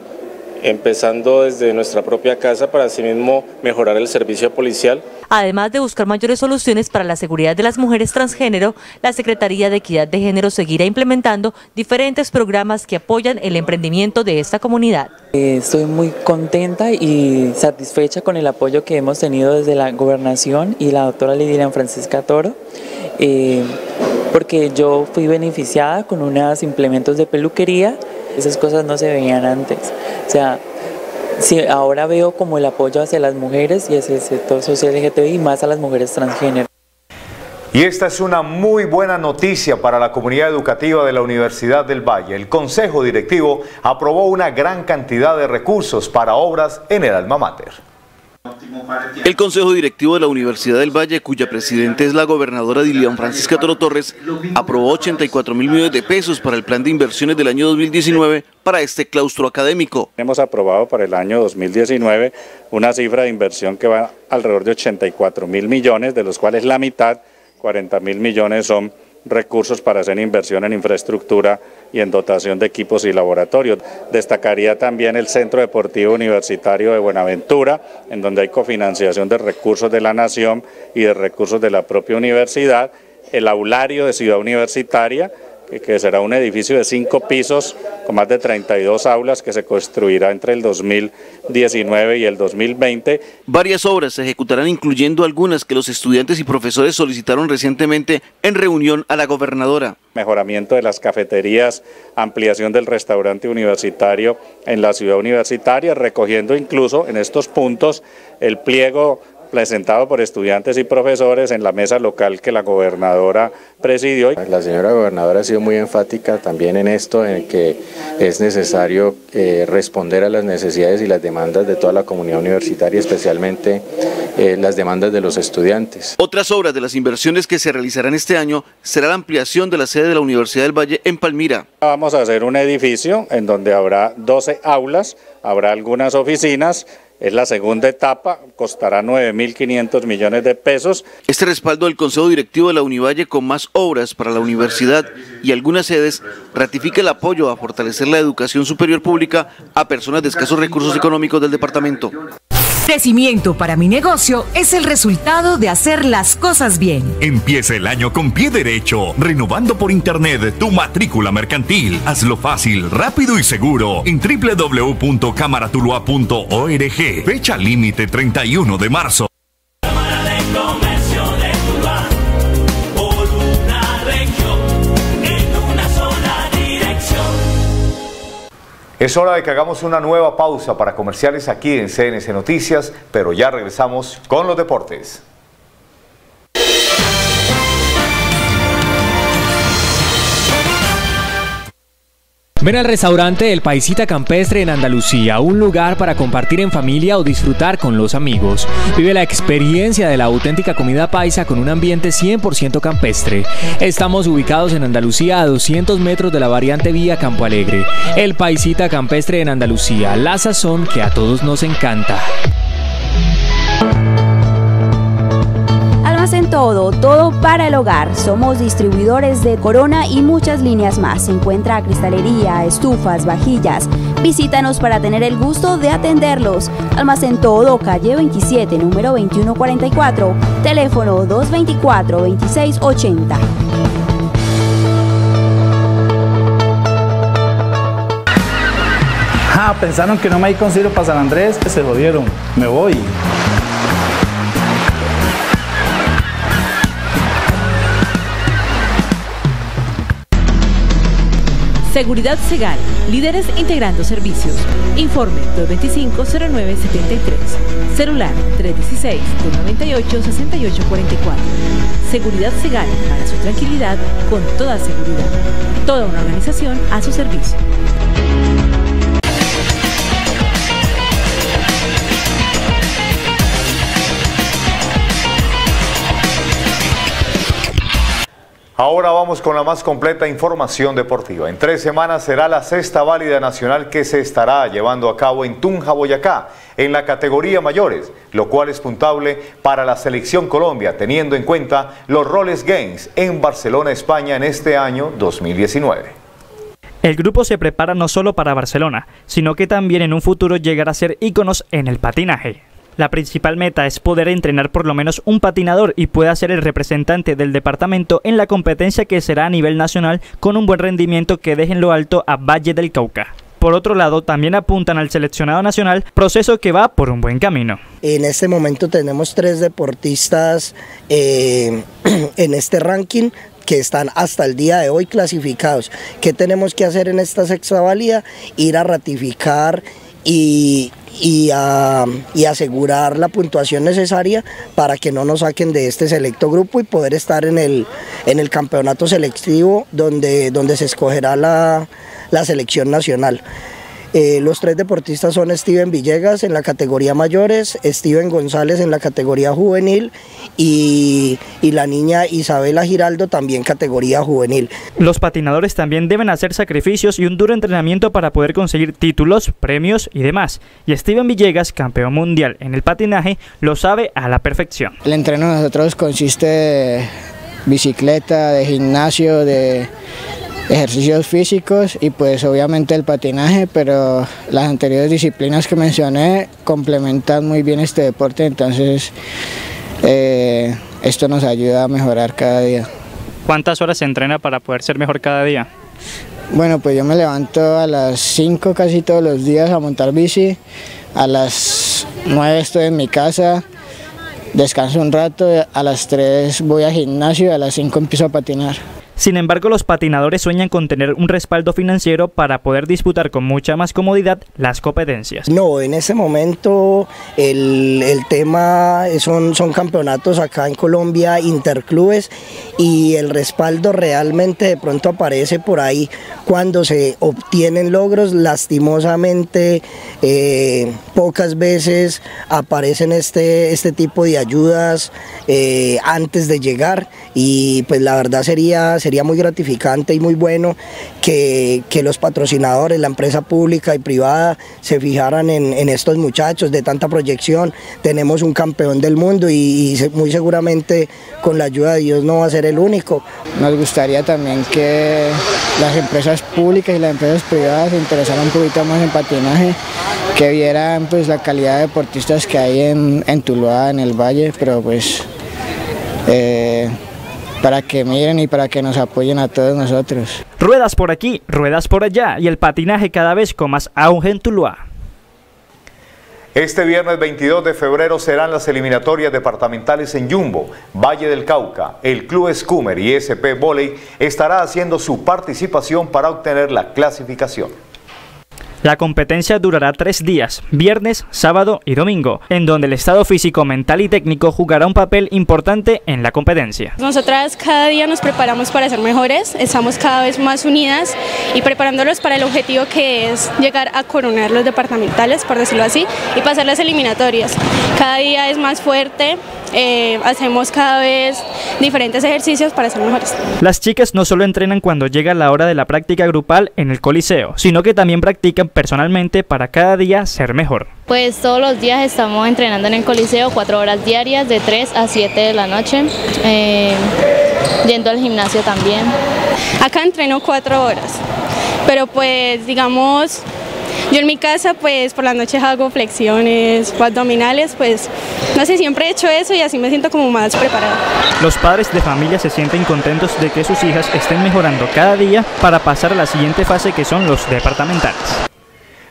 empezando desde nuestra propia casa para asimismo mejorar el servicio policial. Además de buscar mayores soluciones para la seguridad de las mujeres transgénero, la Secretaría de Equidad de Género seguirá implementando diferentes programas que apoyan el emprendimiento de esta comunidad. Eh, estoy muy contenta y satisfecha con el apoyo que hemos tenido desde la gobernación y la doctora Lidia Francisca Toro. Eh, porque yo fui beneficiada con unos implementos de peluquería, esas cosas no se veían antes. O sea, Sí, ahora veo como el apoyo hacia las mujeres y hacia el sector social LGTBI y más a las mujeres transgénero. Y esta es una muy buena noticia para la comunidad educativa de la Universidad del Valle. El Consejo Directivo aprobó una gran cantidad de recursos para obras en el alma mater. El Consejo Directivo de la Universidad del Valle, cuya presidente es la gobernadora Dilian Francisca Toro Torres, aprobó 84 mil millones de pesos para el plan de inversiones del año 2019 para este claustro académico. Hemos aprobado para el año 2019 una cifra de inversión que va alrededor de 84 mil millones, de los cuales la mitad, 40 mil millones, son recursos para hacer inversión en infraestructura y en dotación de equipos y laboratorios. Destacaría también el Centro Deportivo Universitario de Buenaventura, en donde hay cofinanciación de recursos de la Nación y de recursos de la propia universidad, el aulario de Ciudad Universitaria, que será un edificio de cinco pisos con más de 32 aulas que se construirá entre el 2019 y el 2020. Varias obras se ejecutarán incluyendo algunas que los estudiantes y profesores solicitaron recientemente en reunión a la gobernadora. Mejoramiento de las cafeterías, ampliación del restaurante universitario en la ciudad universitaria, recogiendo incluso en estos puntos el pliego presentado por estudiantes y profesores en la mesa local que la gobernadora presidió. La señora gobernadora ha sido muy enfática también en esto, en que es necesario eh, responder a las necesidades y las demandas de toda la comunidad universitaria, especialmente eh, las demandas de los estudiantes. Otras obras de las inversiones que se realizarán este año será la ampliación de la sede de la Universidad del Valle en Palmira. Vamos a hacer un edificio en donde habrá 12 aulas, habrá algunas oficinas, es la segunda etapa, costará 9.500 millones de pesos. Este respaldo del Consejo Directivo de la Univalle con más obras para la universidad y algunas sedes ratifica el apoyo a fortalecer la educación superior pública a personas de escasos recursos económicos del departamento. Crecimiento para mi negocio es el resultado de hacer las cosas bien. Empieza el año con pie derecho, renovando por internet tu matrícula mercantil. Hazlo fácil, rápido y seguro en www.camaratulua.org. Fecha límite 31 de marzo. Es hora de que hagamos una nueva pausa para comerciales aquí en CNC Noticias, pero ya regresamos con los deportes. Ven al restaurante El Paisita Campestre en Andalucía, un lugar para compartir en familia o disfrutar con los amigos. Vive la experiencia de la auténtica comida paisa con un ambiente 100% campestre. Estamos ubicados en Andalucía a 200 metros de la variante vía Campo Alegre. El Paisita Campestre en Andalucía, la sazón que a todos nos encanta. Todo, todo para el hogar. Somos distribuidores de Corona y muchas líneas más. Se encuentra cristalería, estufas, vajillas. Visítanos para tener el gusto de atenderlos. Almacén Todo, calle 27, número 2144, teléfono 224-2680. Ah, pensaron que no me hay concilio para San Andrés, que se jodieron. Me voy. Seguridad Segal, líderes integrando servicios. Informe 225-0973. Celular 316-298-6844. Seguridad Segal, para su tranquilidad, con toda seguridad. Toda una organización a su servicio. Ahora vamos con la más completa información deportiva. En tres semanas será la sexta válida nacional que se estará llevando a cabo en Tunja, Boyacá, en la categoría mayores, lo cual es puntable para la selección Colombia, teniendo en cuenta los Roles Games en Barcelona, España, en este año 2019. El grupo se prepara no solo para Barcelona, sino que también en un futuro llegará a ser íconos en el patinaje. La principal meta es poder entrenar por lo menos un patinador y pueda ser el representante del departamento en la competencia que será a nivel nacional con un buen rendimiento que deje en lo alto a Valle del Cauca. Por otro lado, también apuntan al seleccionado nacional, proceso que va por un buen camino. En este momento tenemos tres deportistas eh, en este ranking que están hasta el día de hoy clasificados. ¿Qué tenemos que hacer en esta sexta válida? Ir a ratificar y, y, asegurar la puntuación necesaria para que no nos saquen de este selecto grupo y poder estar en el, en el campeonato selectivo donde, donde se escogerá la, la selección nacional. Eh, los tres deportistas son Steven Villegas en la categoría mayores, Steven González en la categoría juvenil y, y, la niña Isabela Giraldo también categoría juvenil. Los patinadores también deben hacer sacrificios y un duro entrenamiento para poder conseguir títulos, premios y demás. Y Steven Villegas, campeón mundial en el patinaje, lo sabe a la perfección. El entreno de nosotros consiste de bicicleta, de gimnasio, de ejercicios físicos y pues obviamente el patinaje, pero las anteriores disciplinas que mencioné complementan muy bien este deporte, entonces eh, esto nos ayuda a mejorar cada día. ¿Cuántas horas se entrena para poder ser mejor cada día? Bueno, pues yo me levanto a las 5 casi todos los días a montar bici, a las 9 estoy en mi casa, descanso un rato, a las 3 voy al gimnasio y a las 5 empiezo a patinar. Sin embargo, los patinadores sueñan con tener un respaldo financiero para poder disputar con mucha más comodidad las competencias. No, en ese momento el, el tema son, son campeonatos acá en Colombia, interclubes, y el respaldo realmente de pronto aparece por ahí cuando se obtienen logros. Lastimosamente, eh, pocas veces aparecen este, este tipo de ayudas eh, antes de llegar y pues la verdad sería sería muy gratificante y muy bueno que, los patrocinadores, la empresa pública y privada se fijaran en, estos muchachos de tanta proyección. Tenemos un campeón del mundo y, muy seguramente con la ayuda de Dios no va a ser el único. Nos gustaría también que las empresas públicas y las empresas privadas se interesaran un poquito más en patinaje, que vieran pues la calidad de deportistas que hay en, en Tuluá, en el Valle, pero pues eh, para que miren y para que nos apoyen a todos nosotros. Ruedas por aquí, ruedas por allá y el patinaje cada vez con más auge en Tuluá. Este viernes 22 de febrero serán las eliminatorias departamentales en Yumbo, Valle del Cauca. El Club Scoomer y SP Volley estará haciendo su participación para obtener la clasificación. La competencia durará tres días, viernes, sábado y domingo, en donde el estado físico, mental y técnico jugará un papel importante en la competencia. Nosotras cada día nos preparamos para ser mejores, estamos cada vez más unidas y preparándolos para el objetivo que es llegar a coronar los departamentales, por decirlo así, y pasar las eliminatorias. Cada día es más fuerte, eh, hacemos cada vez diferentes ejercicios para ser mejores. Las chicas no solo entrenan cuando llega la hora de la práctica grupal en el coliseo, sino que también practican personalmente para cada día ser mejor. Pues todos los días estamos entrenando en el coliseo cuatro horas diarias de 3 a 7 de la noche, eh, yendo al gimnasio también. Acá entreno cuatro horas, pero pues digamos yo en mi casa, pues por las noches hago flexiones o abdominales, pues no sé, siempre he hecho eso y así me siento como más preparada. Los padres de familia se sienten contentos de que sus hijas estén mejorando cada día para pasar a la siguiente fase que son los departamentales.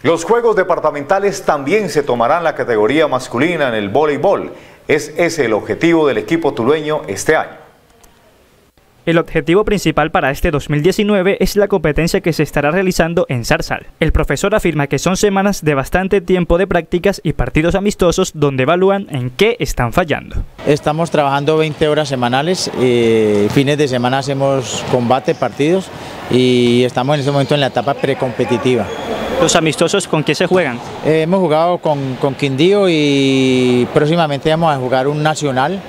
Los Juegos Departamentales también se tomarán la categoría masculina en el voleibol. Es ese el objetivo del equipo tulueño este año. El objetivo principal para este 2019 es la competencia que se estará realizando en Zarzal. El profesor afirma que son semanas de bastante tiempo de prácticas y partidos amistosos donde evalúan en qué están fallando. Estamos trabajando 20 horas semanales, eh, fines de semana hacemos combate, partidos y estamos en este momento en la etapa precompetitiva. ¿Los amistosos con qué se juegan? Eh, hemos jugado con, con Quindío y próximamente vamos a jugar un nacional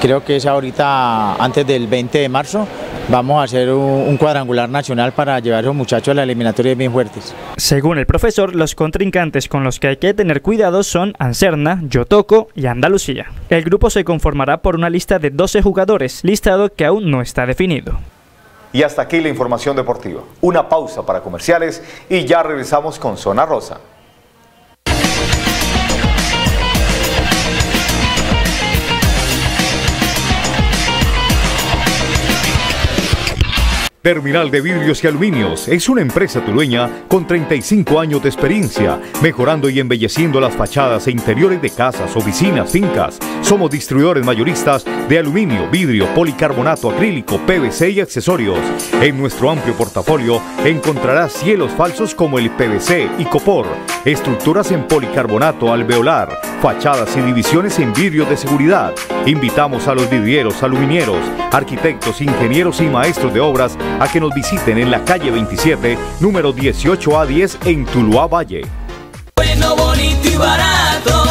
Creo que es ahorita antes del 20 de marzo. Vamos a hacer un, cuadrangular nacional para llevar a los muchachos a la eliminatoria bien fuertes. Según el profesor, los contrincantes con los que hay que tener cuidado son Anserna, Yotoco y Andalucía. El grupo se conformará por una lista de 12 jugadores, listado que aún no está definido. Y hasta aquí la información deportiva. Una pausa para comerciales y ya regresamos con Zona Rosa. Terminal de Vidrios y Aluminios es una empresa tulueña con 35 años de experiencia, mejorando y embelleciendo las fachadas e interiores de casas, oficinas, fincas. Somos distribuidores mayoristas de aluminio, vidrio, policarbonato, acrílico, PVC y accesorios. En nuestro amplio portafolio encontrarás cielos falsos como el PVC y copor, estructuras en policarbonato alveolar, fachadas y divisiones en vidrio de seguridad. Invitamos a los vidrieros, aluminieros, arquitectos, ingenieros y maestros de obras a que nos visiten en la calle 27, número 18A10 en Tuluá Valle. Bueno, bonito y barato.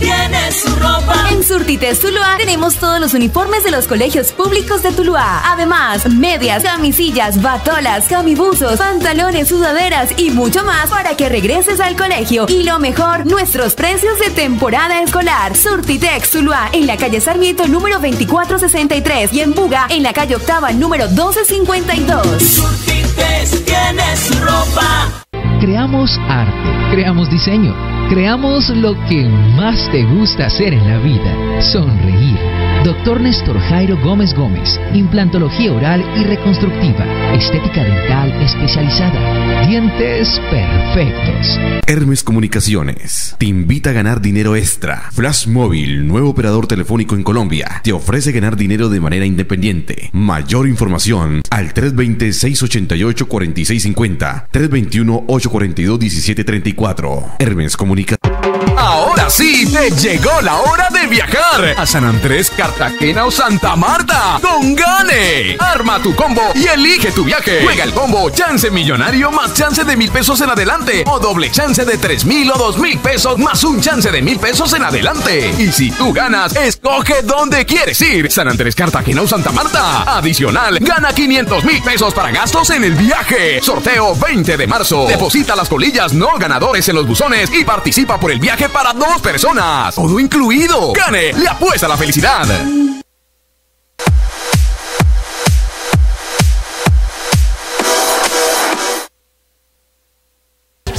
Tiene su ropa. En Surtites Tuluá tenemos todos los uniformes de los colegios públicos de Tuluá. Además, medias, camisillas, batolas, camibuzos, pantalones, sudaderas y mucho más para que regreses al colegio. Y lo mejor, nuestros precios de temporada escolar. Surtitex Tuluá en la calle Sarmiento número 2463 y en Buga en la calle Octava número 1252. Surtites tiene su ropa. Creamos arte, creamos diseño, creamos lo que más te gusta hacer en la vida, sonreír Doctor Néstor Jairo Gómez Gómez, implantología oral y reconstructiva, estética dental especializada, dientes perfectos. Hermes Comunicaciones te invita a ganar dinero extra. Flash Móvil, nuevo operador telefónico en Colombia, te ofrece ganar dinero de manera independiente. Mayor información al 320-688-4650, 321-842-1734. Hermes Comunicaciones. Ahora sí, te llegó la hora de viajar a San Andrés, Cartagena o Santa Marta con Gane. Arma tu combo y elige tu viaje. Juega el combo chance millonario más chance de mil pesos en adelante o doble chance de tres mil o dos mil pesos más un chance de mil pesos en adelante. Y si tú ganas, escoge dónde quieres ir. San Andrés, Cartagena o Santa Marta. Adicional, gana 500 mil pesos para gastos en el viaje. Sorteo 20 de marzo. Deposita las colillas no ganadores en los buzones y participa por el viaje para dos personas. Todo incluido. Gane, le apuesta a la felicidad.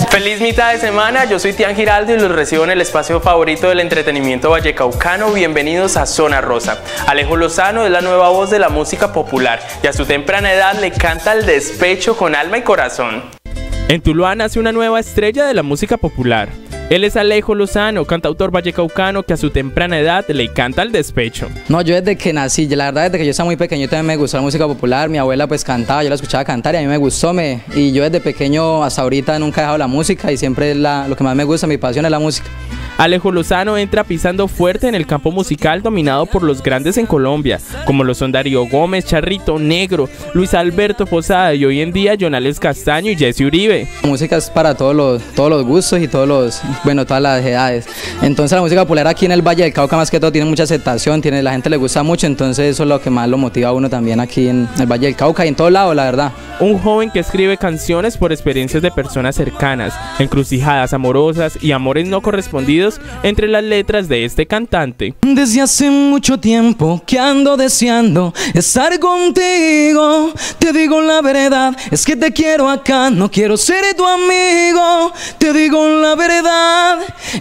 Feliz mitad de semana, yo soy Tian Giraldo y los recibo en el espacio favorito del entretenimiento vallecaucano. Bienvenidos a Zona Rosa. Alejo Lozano es la nueva voz de la música popular y a su temprana edad le canta el despecho con alma y corazón. En Tuluá nace una nueva estrella de la música popular. Él es Alejo Lozano, cantautor vallecaucano que a su temprana edad le canta el despecho. No, yo desde que nací, la verdad desde que yo estaba muy pequeño también me gustó la música popular, mi abuela pues cantaba, yo la escuchaba cantar y a mí me gustó, me, y yo desde pequeño hasta ahorita nunca he dejado la música y siempre la, lo que más me gusta, mi pasión es la música. Alejo Lozano entra pisando fuerte en el campo musical dominado por los grandes en Colombia, como lo son Darío Gómez, Charrito Negro, Luis Alberto Posada y hoy en día Jonales Castaño y Jesse Uribe. La música es para todos los, todos los gustos y todos los, bueno, todas las edades. Entonces la música popular aquí en el Valle del Cauca más que todo tiene mucha aceptación, tiene, la gente le gusta mucho, entonces eso es lo que más lo motiva a uno también aquí en el Valle del Cauca y en todos lados, la verdad. Un joven que escribe canciones por experiencias de personas cercanas, encrucijadas amorosas y amores no correspondidos entre las letras de este cantante. Desde hace mucho tiempo que ando deseando estar contigo. Te digo la verdad, es que te quiero acá, no quiero ser tu amigo. Te digo la verdad,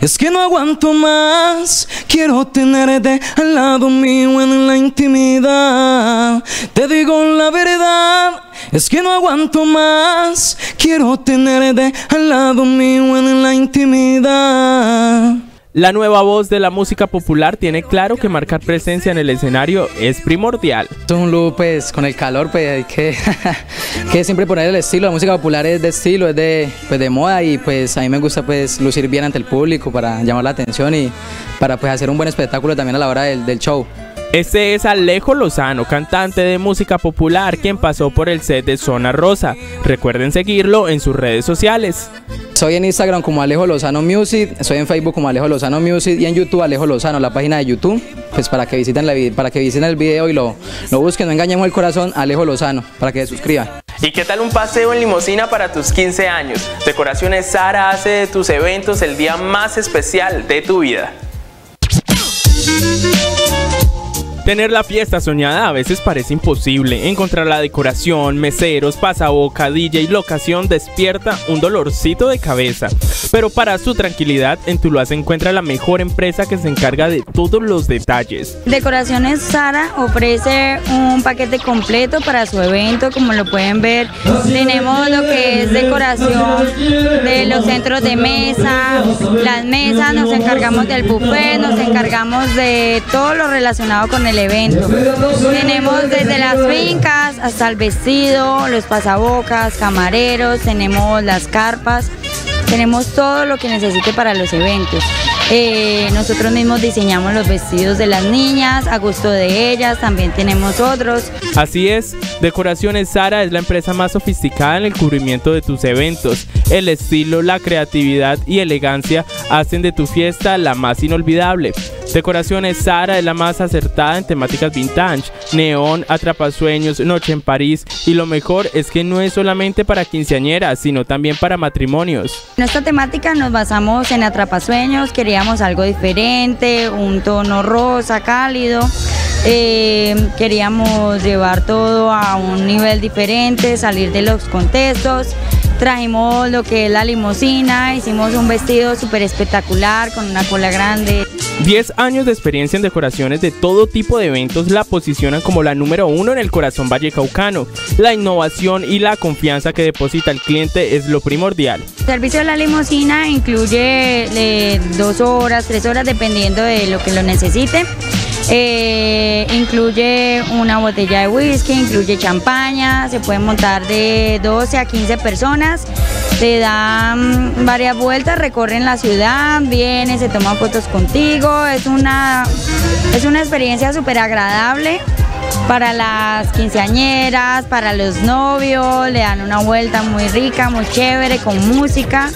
es que no aguanto más. Quiero tenerte al lado mío en la intimidad. Te digo la verdad. Es que no aguanto más, quiero tenerte al lado mío en la intimidad. La nueva voz de la música popular tiene claro que marcar presencia en el escenario es primordial. Es un look, pues, con el calor, pues, hay que, que siempre poner el estilo. La música popular es de estilo, es de, pues, de moda y, pues, a mí me gusta, pues, lucir bien ante el público para llamar la atención y para, pues, hacer un buen espectáculo también a la hora del, del show. Este es Alejo Lozano, cantante de música popular, quien pasó por el set de Zona Rosa. Recuerden seguirlo en sus redes sociales. Soy en Instagram como Alejo Lozano Music, soy en Facebook como Alejo Lozano Music y en YouTube Alejo Lozano, la página de YouTube, pues para que visiten, la, para que visiten el video y lo, lo busquen, no engañemos el corazón, Alejo Lozano, para que se suscriban. ¿Y qué tal un paseo en limosina para tus 15 años? Decoraciones Sara hace de tus eventos el día más especial de tu vida. Tener la fiesta soñada a veces parece imposible. Encontrar la decoración, meseros, pasaboca, DJ y locación despierta un dolorcito de cabeza. Pero para su tranquilidad, en Tuluá se encuentra la mejor empresa que se encarga de todos los detalles. Decoraciones Sara ofrece un paquete completo para su evento, como lo pueden ver. Tenemos lo que es decoración de los centros de mesa, las mesas, nos encargamos del buffet, nos encargamos de todo lo relacionado con el evento. Tenemos desde las fincas hasta el vestido, los pasabocas, camareros, tenemos las carpas, tenemos todo lo que necesite para los eventos. Eh, nosotros mismos diseñamos los vestidos de las niñas a gusto de ellas, también tenemos otros. Así es, Decoraciones Sara es la empresa más sofisticada en el cubrimiento de tus eventos. El estilo, la creatividad y elegancia hacen de tu fiesta la más inolvidable. Decoraciones Sara es la más acertada en temáticas vintage, neón, atrapasueños, noche en París y lo mejor es que no es solamente para quinceañeras, sino también para matrimonios. En esta temática nos basamos en atrapasueños, queríamos algo diferente, un tono rosa cálido. Eh, queríamos llevar todo a un nivel diferente, salir de los contextos. Trajimos lo que es la limusina, hicimos un vestido súper espectacular con una cola grande. 10 años de experiencia en decoraciones de todo tipo de eventos la posicionan como la número uno en el corazón vallecaucano. La innovación y la confianza que deposita el cliente es lo primordial. El servicio de la limusina incluye eh, dos horas, tres horas, dependiendo de lo que lo necesite. Eh, incluye una botella de whisky, incluye champaña, se puede montar de 12 a 15 personas, te dan varias vueltas, recorren la ciudad, vienen, se toman fotos contigo, es una, es una experiencia súper agradable para las quinceañeras, para los novios, le dan una vuelta muy rica, muy chévere, con música.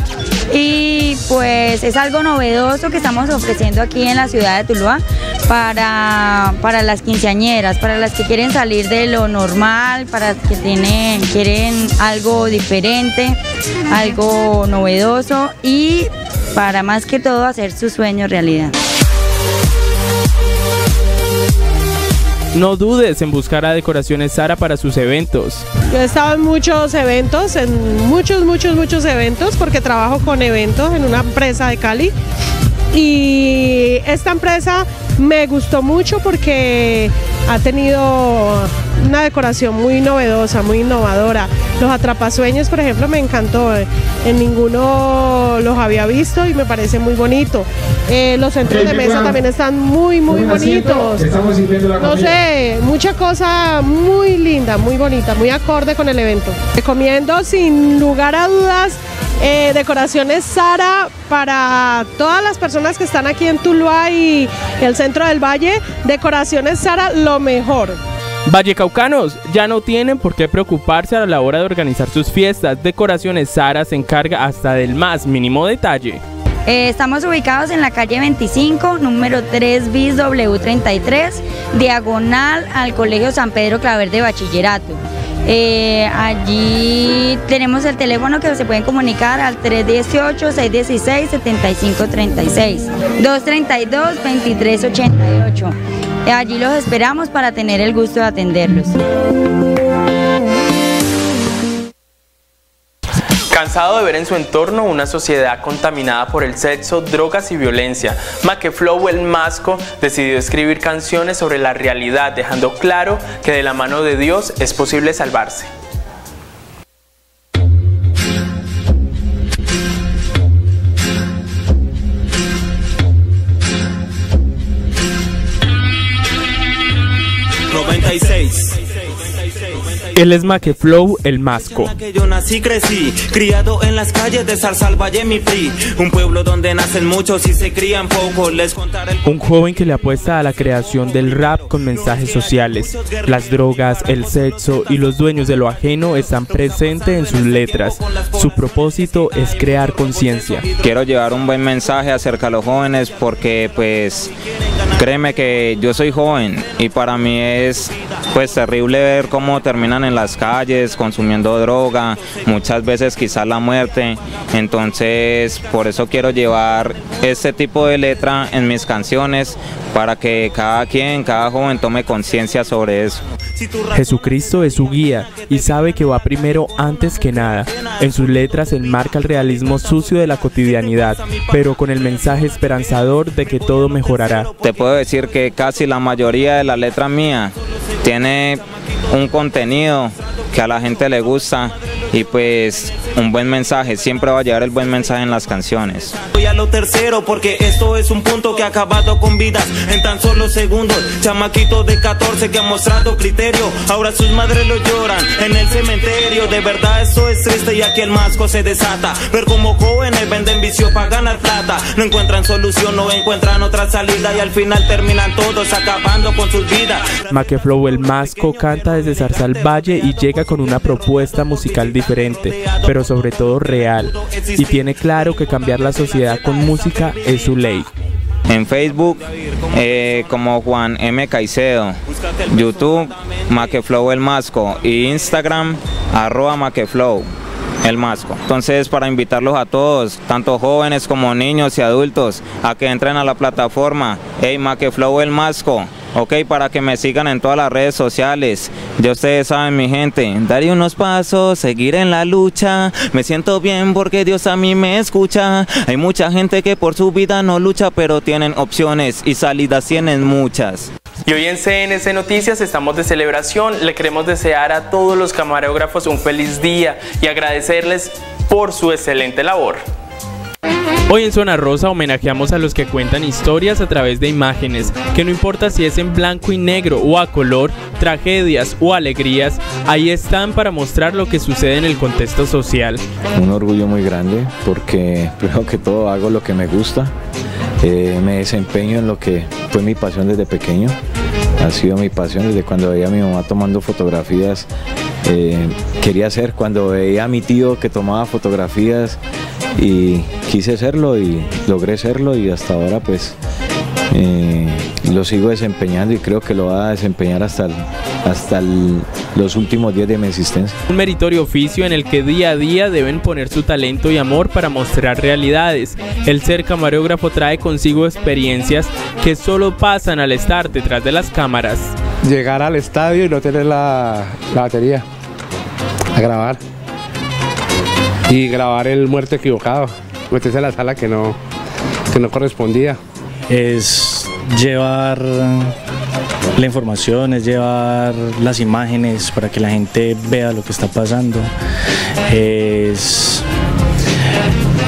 Y pues es algo novedoso que estamos ofreciendo aquí en la ciudad de Tuluá para, para las quinceañeras, para las que quieren salir de lo normal, para las que tienen, quieren algo diferente, algo novedoso y para más que todo hacer su sueño realidad. No dudes en buscar a Decoraciones Sara para sus eventos. Yo he estado en muchos eventos, en muchos, muchos, muchos eventos, porque trabajo con eventos en una empresa de Cali. Y esta empresa me gustó mucho porque ha tenido una decoración muy novedosa, muy innovadora. Los atrapasueños, por ejemplo, me encantó. En ninguno los había visto y me parece muy bonito. Eh, los centros de mesa también están muy, muy bonitos. No sé, mucha cosa muy linda, muy bonita, muy acorde con el evento. Recomiendo sin lugar a dudas eh, decoraciones Sara para todas las personas que están aquí en Tuluá y el centro del valle. Decoraciones Sara, lo mejor. Vallecaucanos ya no tienen por qué preocuparse a la hora de organizar sus fiestas. Decoraciones Sara se encarga hasta del más mínimo detalle. Eh, estamos ubicados en la calle 25, número 3 bis W33, diagonal al Colegio San Pedro Claver de Bachillerato. Eh, allí tenemos el teléfono que se pueden comunicar al 318-616-7536, 232-2388. Eh, allí los esperamos para tener el gusto de atenderlos. De ver en su entorno una sociedad contaminada por el sexo, drogas y violencia, Maqueflow el Masco decidió escribir canciones sobre la realidad, dejando claro que de la mano de Dios es posible salvarse. Él es Maqueflow el Masco. Yo nací, crecí, criado en las calles de Zarzal Valle, mi PRI. Un pueblo donde nacen muchos y se crían pocos. Les contaré el... Un joven que le apuesta a la creación del rap con mensajes sociales. Las drogas, el sexo y los dueños de lo ajeno están presentes en sus letras. Su propósito es crear conciencia. Quiero llevar un buen mensaje acerca de los jóvenes porque pues créeme que yo soy joven y para mí es pues terrible ver cómo terminan en las calles consumiendo droga, muchas veces quizás la muerte. Entonces, por eso quiero llevar este tipo de letra en mis canciones para que cada quien, cada joven tome conciencia sobre eso. Jesucristo es su guía y sabe que va primero antes que nada. En sus letras él marca el realismo sucio de la cotidianidad, pero con el mensaje esperanzador de que todo mejorará. Te puedo decir que casi la mayoría de la letra mía tiene un contenido que a la gente le gusta y pues un buen mensaje, siempre va a llegar el buen mensaje en las canciones. Voy a lo tercero porque esto es un punto que ha acabado con vidas en tan solo segundos. Chamaquito de 14 que ha mostrado criterio, ahora sus madres lo lloran en el cementerio. De verdad eso es triste y aquí el masco se desata. Ver como jóvenes venden vicio para ganar plata. No encuentran solución, no encuentran otra salida y al final terminan todos acabando con sus vidas. Maqueflow el masco canta desde Zarzal Valle y llega con una propuesta musical diferente, pero sobre todo real, y tiene claro que cambiar la sociedad con música es su ley. En Facebook eh, como Juan M. Caicedo, YouTube Maqueflow el Masco y Instagram arroba Maqueflow el Masco. Entonces para invitarlos a todos, tanto jóvenes como niños y adultos, a que entren a la plataforma Maqueflow el Masco ok, para que me sigan en todas las redes sociales. Ya ustedes saben, mi gente, daré unos pasos, seguir en la lucha. Me siento bien porque Dios a mí me escucha. Hay mucha gente que por su vida no lucha, pero tienen opciones y salidas tienen muchas. Y hoy en CNC Noticias estamos de celebración. Le queremos desear a todos los camarógrafos un feliz día y agradecerles por su excelente labor. Hoy en Zona Rosa homenajeamos a los que cuentan historias a través de imágenes, que no importa si es en blanco y negro o a color, tragedias o alegrías, ahí están para mostrar lo que sucede en el contexto social. Un orgullo muy grande porque primero que todo hago lo que me gusta, eh, me desempeño en lo que fue mi pasión desde pequeño, ha sido mi pasión desde cuando veía a mi mamá tomando fotografías, eh, quería ser cuando veía a mi tío que tomaba fotografías y quise serlo y logré serlo y hasta ahora pues eh, lo sigo desempeñando y creo que lo va a desempeñar hasta, el- hasta el- los últimos días de mi existencia. Un meritorio oficio en el que día a día deben poner su talento y amor para mostrar realidades. El ser camarógrafo trae consigo experiencias que solo pasan al estar detrás de las cámaras. llegar al estadio y no tener la, la batería a grabar. Y grabar el muerto equivocado. Meterse a la sala que no que no correspondía. Es llevar la información, es llevar las imágenes para que la gente vea lo que está pasando, es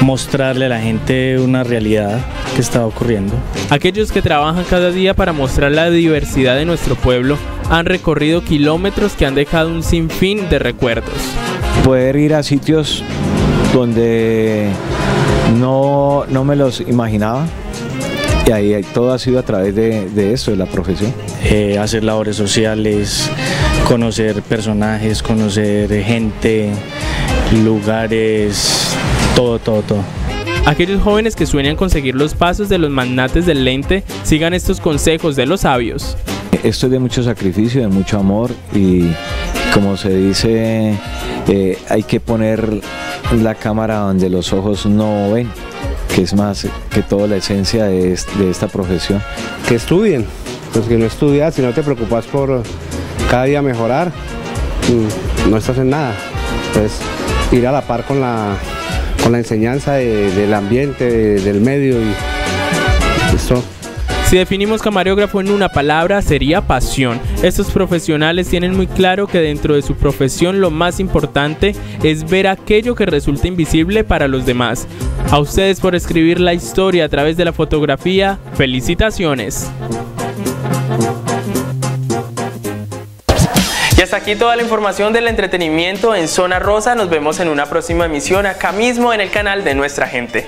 mostrarle a la gente una realidad que está ocurriendo. Aquellos que trabajan cada día para mostrar la diversidad de nuestro pueblo han recorrido kilómetros que han dejado un sinfín de recuerdos. Poder ir a sitios donde no, no me los imaginaba y ahí todo ha sido a través de, de esto, de la profesión. Eh, hacer labores sociales, conocer personajes, conocer gente, lugares, todo, todo, todo. Aquellos jóvenes que sueñan conseguir los pasos de los magnates del lente, sigan estos consejos de los sabios. Esto es de mucho sacrificio, de mucho amor y como se dice, eh, hay que poner la cámara donde los ojos no ven, que es más que todo la esencia de, es- de esta profesión. que estudien pues que no estudias si no te preocupas por cada día mejorar mm, no estás en nada entonces ir a la par con la enseñanza de- del ambiente de- del medio y esto Si definimos camarógrafo en una palabra, sería pasión. Estos profesionales tienen muy claro que dentro de su profesión lo más importante es ver aquello que resulta invisible para los demás. A ustedes por escribir la historia a través de la fotografía, felicitaciones. Y hasta aquí toda la información del entretenimiento en Zona Rosa. Nos vemos en una próxima emisión acá mismo en el canal de nuestra gente.